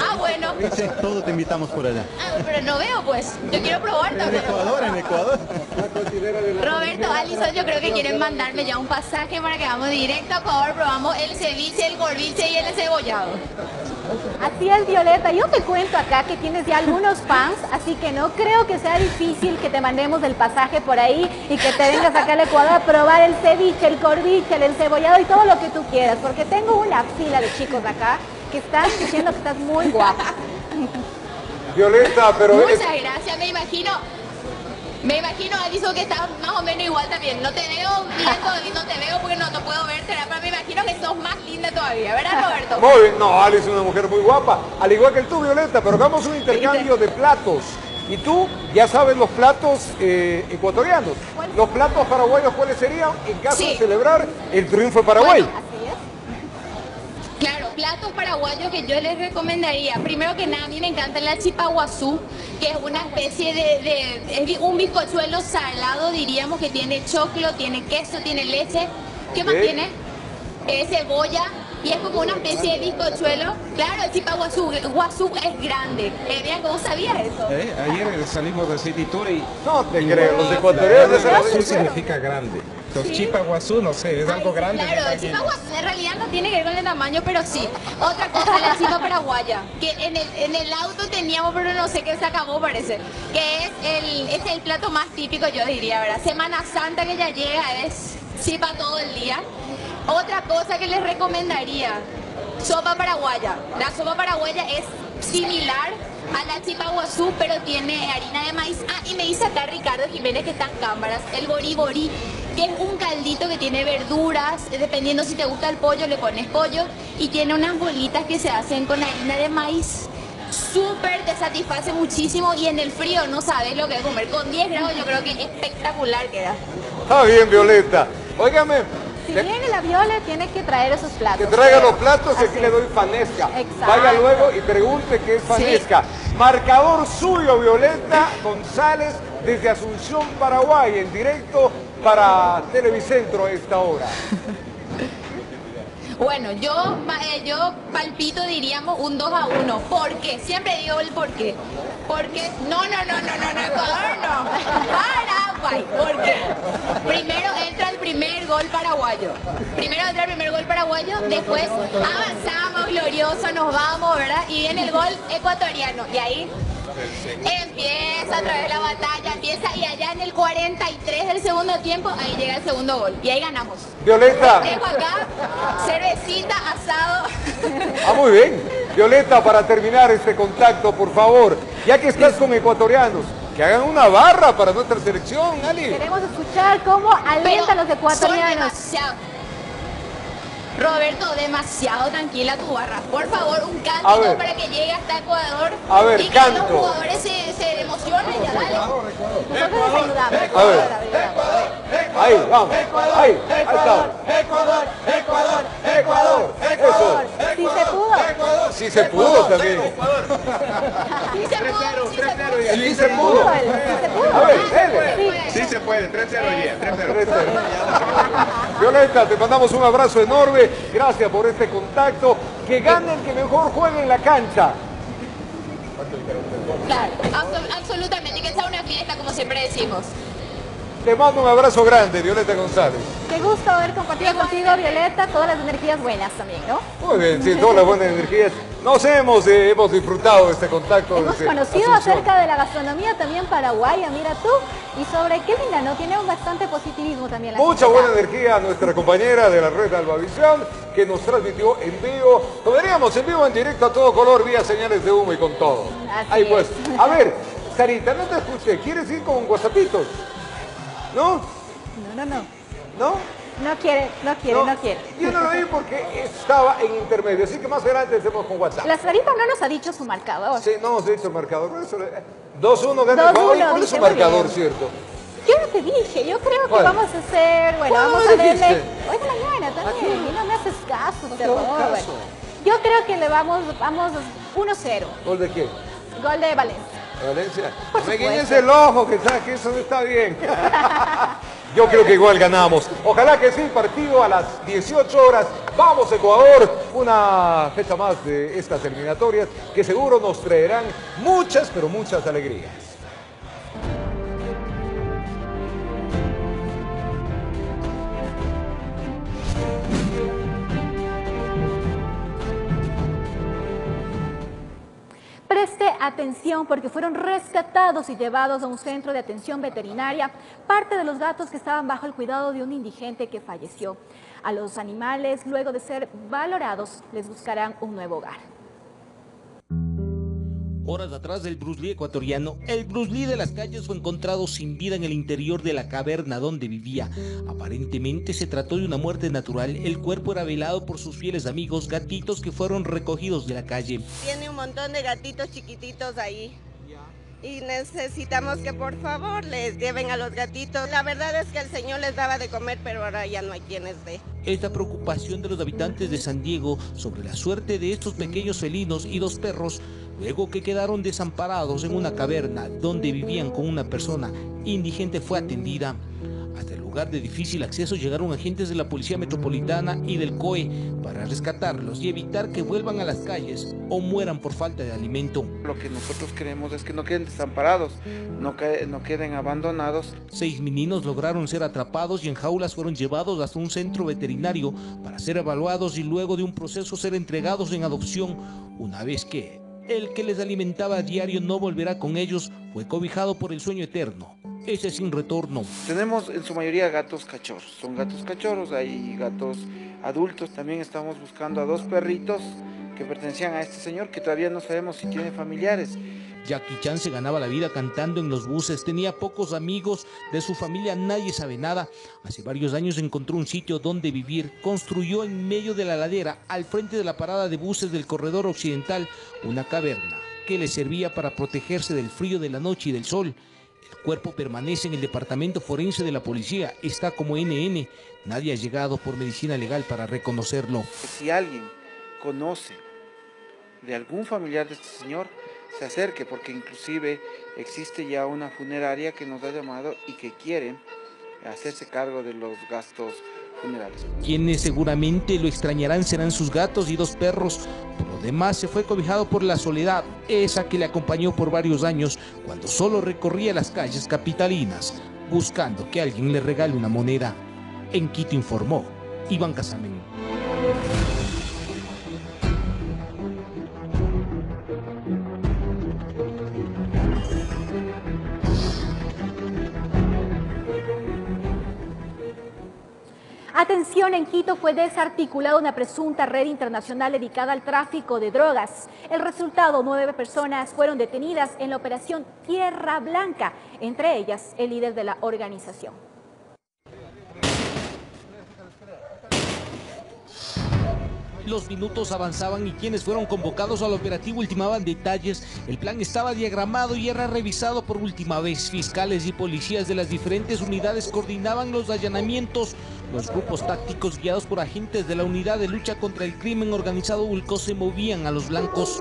Ah, bueno. Todo te invitamos por allá. Ah, pero no veo, pues. Yo quiero probar también. en Ecuador. Roberto, Alison, yo creo que quieren mandarme ya un pasaje para que vamos directo a Ecuador, probamos el ceviche, el corviche y el cebollado. Así es, Violeta. Yo te cuento acá que tienes ya algunos fans, así que no creo que sea difícil que te mandemos el pasaje por ahí y que te vengas acá al Ecuador a probar el ceviche, el corviche, el encebollado y todo lo que tú quieras, porque tengo una fila de chicos acá que están diciendo que estás muy guapa. Violeta, pero es- Muchas gracias, me imagino. Me imagino, Alison, que estás más o menos igual también. No te veo bien no te veo porque no, no puedo verte, pero me imagino que sos más linda todavía, ¿verdad, Roberto? Muy bien. No, Ali es una mujer muy guapa, al igual que tú, Violeta, pero hagamos un intercambio de platos. Y tú ya sabes los platos eh, ecuatorianos. Los platos paraguayos, ¿cuáles serían en caso de celebrar el triunfo de Paraguay? Claro, platos paraguayos que yo les recomendaría. Primero que nada, a mí me encanta la chipaguazú, que es una especie de, de- es un bizcochuelo salado, diríamos, que tiene choclo, tiene queso, tiene leche. ¿Qué más tiene? Eh, cebolla. Y es como una especie de bizcochuelo. Claro, el chipaguazú, guazú es grande. Eh, mira, ¿cómo sabías eso? Eh, Ayer salimos de City Tour y... No te creo, los ecuatorianos Guazú significa grande. Entonces, Sí. Chipa Guazú, no sé, es algo grande. Claro, el chipa guazú en realidad no tiene que ver con el tamaño, pero sí. Otra cosa, la chipa paraguaya, que en el, en el auto teníamos, pero no sé qué se acabó, parece. Que es el, es el plato más típico, yo diría, ¿verdad? Semana Santa que ya llega, es chipa todo el día. Otra cosa que les recomendaría, sopa paraguaya. La sopa paraguaya es similar a la chipa guazú, pero tiene harina de maíz. Ah, y me dice acá Ricardo Jiménez que está en cámaras, el boriborí, que es un caldito que tiene verduras, eh, dependiendo si te gusta el pollo, le pones pollo, y tiene unas bolitas que se hacen con harina de maíz. Súper, te satisface muchísimo y en el frío no sabes lo que es comer. Con 10 grados yo creo que espectacular queda. Está bien, Violeta. Óigame, Si viene la Viola, tiene que traer esos platos. que traiga los platos y aquí le doy fanesca. Exacto. Vaya luego y pregunte qué es fanesca. Marcador suyo, Violeta González, desde Asunción, Paraguay, en directo para Televicentro a esta hora. Bueno, yo, eh, yo palpito diríamos un 2 a 1. ¿Por qué? Siempre digo el por qué. Porque, no, no, no, no, no, no, Ecuador no. Paraguay. ¿Por qué? Primero entra el primer gol paraguayo. Primero entra el primer gol paraguayo, después avanzamos, glorioso, nos vamos, ¿verdad? Y viene el gol ecuatoriano. Y ahí Empieza otra vez la batalla, empieza y allá en el 43 del segundo tiempo, ahí llega el segundo gol y ahí ganamos. Violeta. Acá, cervecita, asado. Ah, muy bien. Violeta, para terminar este contacto, por favor, ya que estás con ecuatorianos, que hagan una barra para nuestra selección, Ali. Queremos escuchar cómo alientan los ecuatorianos. Roberto, demasiado tranquila tu barra. Por favor, un canto para que llegue hasta Ecuador. A ver, y canto. que los jugadores se, se emocionen ya, dale. Les ayudamos. A ver. Ahí, vamos. Ahí, ahí está. Ecuador, Ecuador, Ecuador, Eso. Si se pudo. Sí se pudo también. Sí se pudo, sí se pudo. Sí se pudo. A ver, dele. Sí se puede, 3-0 ya, 3-0. Violeta, te mandamos un abrazo enorme. Gracias por este contacto. Que gane el que mejor juegue en la cancha. Claro, absol- absolutamente, que sea una fiesta, como siempre decimos. Te mando un abrazo grande, Violeta González. Qué gusto haber compartido contigo, Violeta, todas las energías buenas también, ¿no? Muy bien, sí, todas las buenas energías. Nos hemos, eh, hemos disfrutado de este contacto. Hemos conocido Asunción. acerca de la gastronomía también paraguaya, mira tú, y sobre qué linda, ¿no? Tiene un bastante positivismo también la Mucha buena acá. energía a nuestra compañera de la red Albavisión que nos transmitió en vivo, como diríamos, en vivo, en directo a todo color, vía señales de humo y con todo. Así Ahí pues. es. A ver, Sarita, no te escuché. ¿Quieres ir con WhatsAppitos? ¿No? No, no, no. ¿No? No quiere, no quiere, no, quiere. Yo no lo vi porque estaba en intermedio, así que más adelante hacemos con WhatsApp. La Sarita no nos ha dicho su marcador. Sí, no hemos dicho el marcador. por eso le- 2-1 gana el 2-1, Ecuador. ¿Y ¿Cuál es su marcador, cierto? Yo no te dije, yo creo que vamos a hacer, bueno, ¿Cuándo vamos a dijiste? Hoy de mañana también, y no me haces caso, te te hago robo. caso. Yo creo que le vamos, vamos 1-0. ¿Gol de quién? Gol de Valencia. Valencia. Me guiñes el ojo, que sabes que eso no está bien. Yo creo que igual ganamos. Ojalá que sí, partido a las 18 horas. Vamos Ecuador, una fecha más de estas eliminatorias que seguro nos traerán muchas, pero muchas alegrías. Preste atención porque fueron rescatados y llevados a un centro de atención veterinaria parte de los gatos que estaban bajo el cuidado de un indigente que falleció. A los animales, luego de ser valorados, les buscarán un nuevo hogar. Horas atrás del Bruce Lee ecuatoriano, el Bruce Lee de las calles fue encontrado sin vida en el interior de la caverna donde vivía. Aparentemente se trató de una muerte natural. El cuerpo era velado por sus fieles amigos gatitos que fueron recogidos de la calle. Tiene un montón de gatitos chiquititos ahí. Y necesitamos que por favor les lleven a los gatitos. La verdad es que el Señor les daba de comer, pero ahora ya no hay quienes dé. Esta preocupación de los habitantes de San Diego sobre la suerte de estos pequeños felinos y dos perros, luego que quedaron desamparados en una caverna donde vivían con una persona indigente, fue atendida. Lugar de difícil acceso llegaron agentes de la Policía Metropolitana y del COE para rescatarlos y evitar que vuelvan a las calles o mueran por falta de alimento. Lo que nosotros queremos es que no queden desamparados, no, que- no queden abandonados. Seis meninos lograron ser atrapados y en jaulas fueron llevados hasta un centro veterinario para ser evaluados y luego de un proceso ser entregados en adopción una vez que el que les alimentaba a diario no volverá con ellos, fue cobijado por el sueño eterno, ese sin retorno. Tenemos en su mayoría gatos cachorros, son gatos cachorros, hay gatos adultos, también estamos buscando a dos perritos que pertenecían a este señor que todavía no sabemos si tiene familiares. Jackie Chan se ganaba la vida cantando en los buses, tenía pocos amigos, de su familia nadie sabe nada. Hace varios años encontró un sitio donde vivir, construyó en medio de la ladera, al frente de la parada de buses del corredor occidental, una caverna que le servía para protegerse del frío de la noche y del sol. El cuerpo permanece en el departamento forense de la policía, está como NN. Nadie ha llegado por medicina legal para reconocerlo. Si alguien conoce de algún familiar de este señor, se acerque, porque inclusive existe ya una funeraria que nos ha llamado y que quieren hacerse cargo de los gastos Quienes seguramente lo extrañarán serán sus gatos y dos perros. Por lo demás se fue cobijado por la soledad, esa que le acompañó por varios años cuando solo recorría las calles capitalinas, buscando que alguien le regale una moneda. En Quito informó Iván Casamen. Atención, en Quito fue desarticulada una presunta red internacional dedicada al tráfico de drogas. El resultado, nueve personas fueron detenidas en la operación Tierra Blanca, entre ellas el líder de la organización. Los minutos avanzaban y quienes fueron convocados al operativo ultimaban detalles. El plan estaba diagramado y era revisado por última vez. Fiscales y policías de las diferentes unidades coordinaban los allanamientos. Los grupos tácticos guiados por agentes de la unidad de lucha contra el crimen organizado Ulco se movían a los blancos.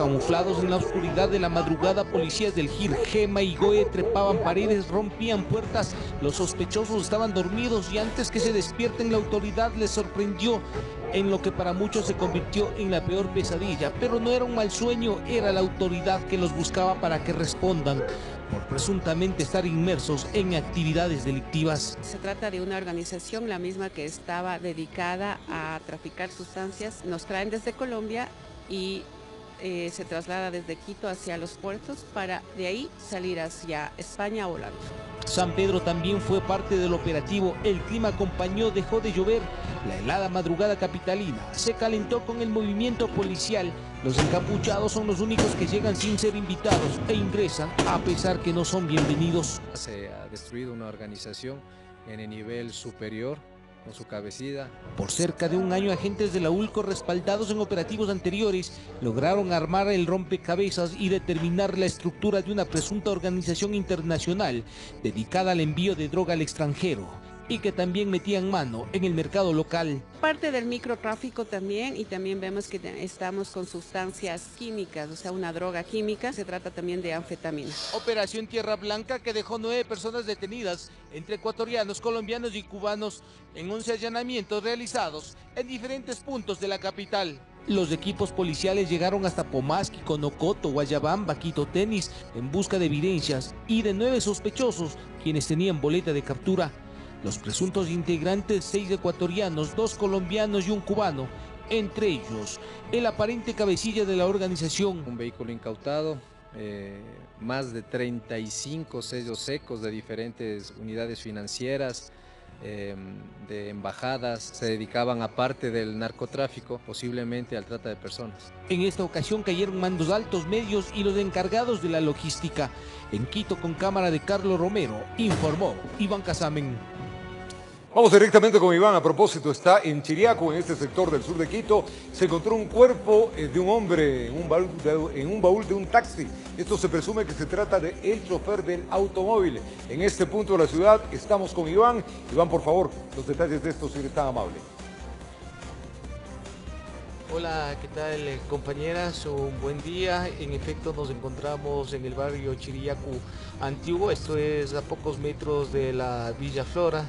Camuflados en la oscuridad de la madrugada, policías del GIR, Gema y Goe trepaban paredes, rompían puertas. Los sospechosos estaban dormidos y antes que se despierten la autoridad les sorprendió en lo que para muchos se convirtió en la peor pesadilla. Pero no era un mal sueño, era la autoridad que los buscaba para que respondan por presuntamente estar inmersos en actividades delictivas. Se trata de una organización, la misma que estaba dedicada a traficar sustancias. Nos traen desde Colombia y eh, se traslada desde Quito hacia los puertos para de ahí salir hacia España o Holanda. San Pedro también fue parte del operativo. El clima acompañó, dejó de llover. La helada madrugada capitalina se calentó con el movimiento policial. Los encapuchados son los únicos que llegan sin ser invitados e ingresan a pesar que no son bienvenidos. Se ha destruido una organización en el nivel superior con su cabecida. Por cerca de un año, agentes de la ULCO, respaldados en operativos anteriores, lograron armar el rompecabezas y determinar la estructura de una presunta organización internacional dedicada al envío de droga al extranjero y que también metían mano en el mercado local. Parte del microtráfico también y también vemos que estamos con sustancias químicas, o sea, una droga química, se trata también de anfetamina. Operación Tierra Blanca que dejó nueve personas detenidas, entre ecuatorianos, colombianos y cubanos, en 11 allanamientos realizados en diferentes puntos de la capital. Los equipos policiales llegaron hasta Pomasqui, Conocoto, Guayabamba, Quito Tenis en busca de evidencias y de nueve sospechosos quienes tenían boleta de captura. Los presuntos integrantes, seis ecuatorianos, dos colombianos y un cubano, entre ellos el aparente cabecilla de la organización. Un vehículo incautado, eh, más de 35 sellos secos de diferentes unidades financieras, eh, de embajadas, se dedicaban aparte del narcotráfico, posiblemente al trata de personas. En esta ocasión cayeron mandos altos, medios y los encargados de la logística. En Quito con cámara de Carlos Romero, informó Iván Casamen. Vamos directamente con Iván. A propósito, está en Chiriaco, en este sector del sur de Quito. Se encontró un cuerpo eh, de un hombre en un, baúl de, un taxi. Esto se presume que se trata de el chofer del automóvil. En este punto de la ciudad estamos con Iván. Iván, por favor, los detalles de esto, si eres tan amable. Hola, ¿qué tal eh, compañeras? Un buen día. En efecto, nos encontramos en el barrio Chiriaco Antiguo. Esto es a pocos metros de la Villa Flora.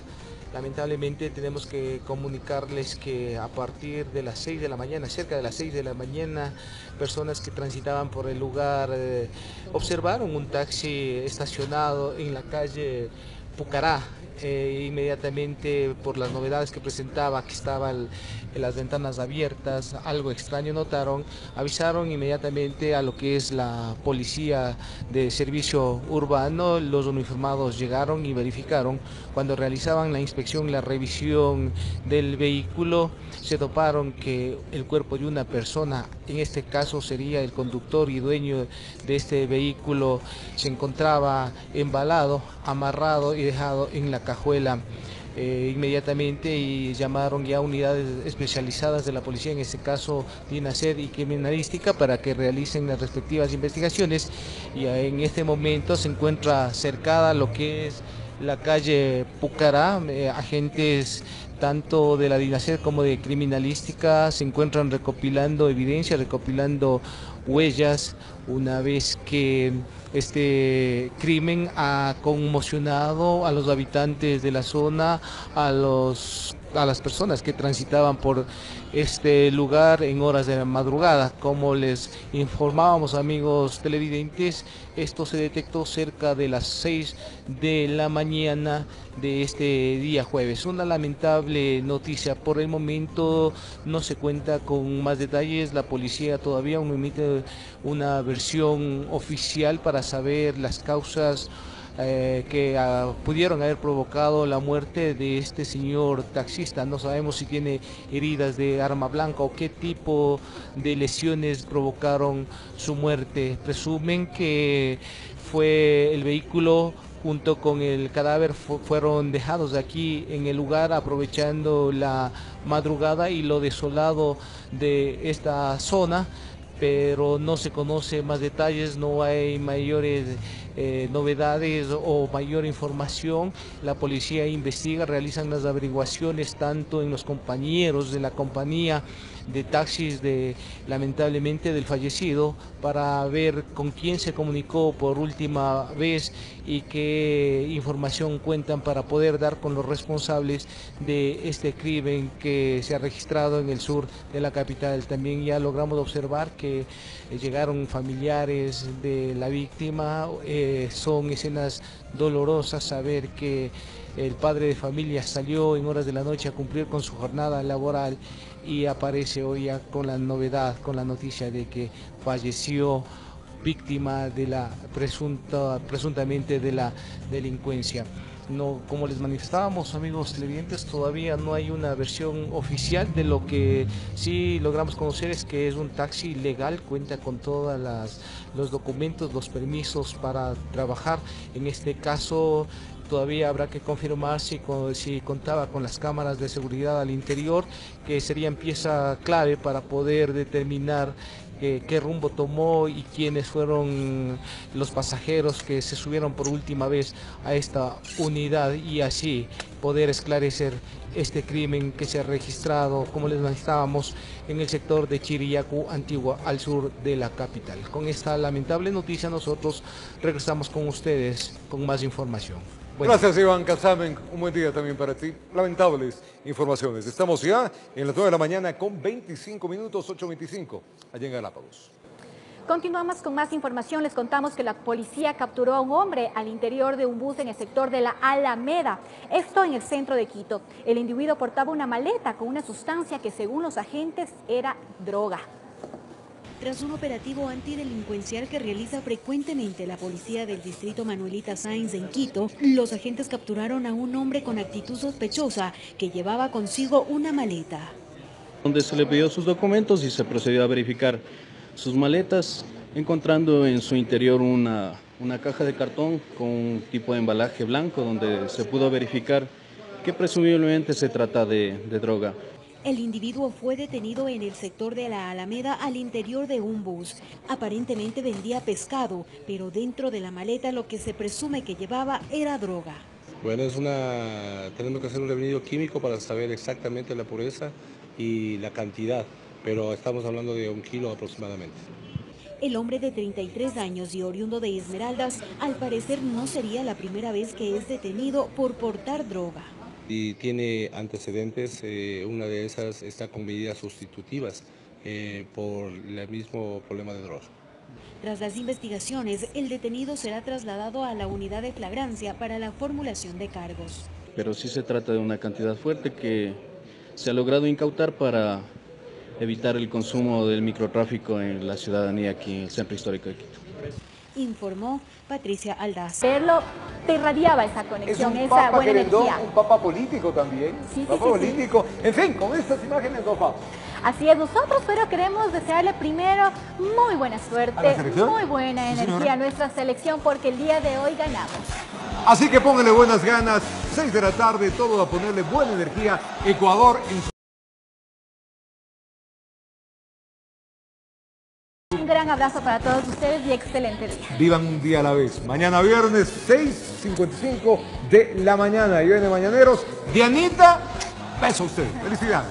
Lamentablemente tenemos que comunicarles que a partir de las 6 de la mañana, cerca de las 6 de la mañana, personas que transitaban por el lugar eh, observaron un taxi estacionado en la calle Pucará, eh, inmediatamente por las novedades que presentaba, que estaban las ventanas abiertas, algo extraño notaron, avisaron inmediatamente a lo que es la policía de servicio urbano, los uniformados llegaron y verificaron, cuando realizaban la inspección la revisión del vehículo, se toparon que el cuerpo de una persona, en este caso sería el conductor y dueño de este vehículo, se encontraba embalado, amarrado y dejado en la cajuela. Eh, inmediatamente y llamaron ya unidades especializadas de la policía, en este caso DINASED y criminalística, para que realicen las respectivas investigaciones. Y en este momento se encuentra cercada lo que es la calle Pucará, eh, agentes tanto de la DINASER como de criminalística se encuentran recopilando evidencia, recopilando huellas, una vez que este crimen ha conmocionado a los habitantes de la zona, a los a las personas que transitaban por este lugar en horas de la madrugada. Como les informábamos amigos televidentes, esto se detectó cerca de las 6 de la mañana de este día jueves. Una lamentable noticia. Por el momento no se cuenta con más detalles. La policía todavía no emite una versión oficial para saber las causas eh, que ah, pudieron haber provocado la muerte de este señor taxista. No sabemos si tiene heridas de arma blanca o qué tipo de lesiones provocaron su muerte. Presumen que fue el vehículo junto con el cadáver fueron dejados aquí en el lugar aprovechando la madrugada y lo desolado de esta zona pero no se conoce más detalles, no hay mayores eh, novedades o mayor información. La policía investiga, realizan las averiguaciones tanto en los compañeros de la compañía de taxis de lamentablemente del fallecido para ver con quién se comunicó por última vez y qué información cuentan para poder dar con los responsables de este crimen que se ha registrado en el sur de la capital. También ya logramos observar que eh, llegaron familiares de la víctima, eh, son escenas dolorosas saber que el padre de familia salió en horas de la noche a cumplir con su jornada laboral y aparece hoy ya con la novedad, con la noticia de que falleció víctima de la presunta, presuntamente de la delincuencia. No, como les manifestábamos, amigos televidentes, todavía no hay una versión oficial de lo que sí logramos conocer es que es un taxi legal, cuenta con todos los documentos, los permisos para trabajar. En este caso, todavía habrá que confirmar si, contaba con las cámaras de seguridad al interior, que serían pieza clave para poder determinar qué rumbo tomó y quiénes fueron los pasajeros que se subieron por última vez a esta unidad y así poder esclarecer este crimen que se ha registrado, como les manifestábamos, en el sector de Chiriyacu, Antigua, al sur de la capital. Con esta lamentable noticia nosotros regresamos con ustedes con más información. Gracias, Iván Casamen. Un buen día también para ti. Lamentables informaciones. Estamos ya en las 9 de la mañana con 25 minutos, 8.25, allá en Galápagos. Continuamos con más información. Les contamos que la policía capturó a un hombre al interior de un bus en el sector de la Alameda, esto en el centro de Quito. El individuo portaba una maleta con una sustancia que según los agentes era droga. Tras un operativo antidelincuencial que realiza frecuentemente la policía del distrito Manuelita Sáenz en Quito, los agentes capturaron a un hombre con actitud sospechosa que llevaba consigo una maleta. Donde se le pidió sus documentos y se procedió a verificar sus maletas, encontrando en su interior una, una caja de cartón con un tipo de embalaje blanco donde se pudo verificar que presumiblemente se trata de, de droga. El individuo fue detenido en el sector de la Alameda al interior de un bus. Aparentemente vendía pescado, pero dentro de la maleta lo que se presume que llevaba era droga. Bueno, es una... tenemos que hacer un reunido químico para saber exactamente la pureza y la cantidad, pero estamos hablando de un kilo aproximadamente. El hombre de 33 años y oriundo de Esmeraldas, al parecer no sería la primera vez que es detenido por portar droga y tiene antecedentes, eh, una de esas está con medidas sustitutivas eh, por el mismo problema de droga. Tras las investigaciones, el detenido será trasladado a la unidad de flagrancia para la formulación de cargos. Pero sí se trata de una cantidad fuerte que se ha logrado incautar para evitar el consumo del microtráfico en la ciudadanía aquí en el centro histórico de Quito informó Patricia Aldaz. Verlo te irradiaba esa conexión, esa buena energía. Un papa político también. Sí, papa político. En fin, con estas imágenes vamos. Así es, nosotros pero queremos desearle primero muy buena suerte, muy buena energía a nuestra selección porque el día de hoy ganamos. Así que pónganle buenas ganas, 6 de la tarde, todo a ponerle buena energía. Ecuador en su gran abrazo para todos ustedes y excelente día. Vivan un día a la vez. Mañana viernes, 6.55 de la mañana. Y viene Mañaneros. Dianita, beso a ustedes. Felicidades.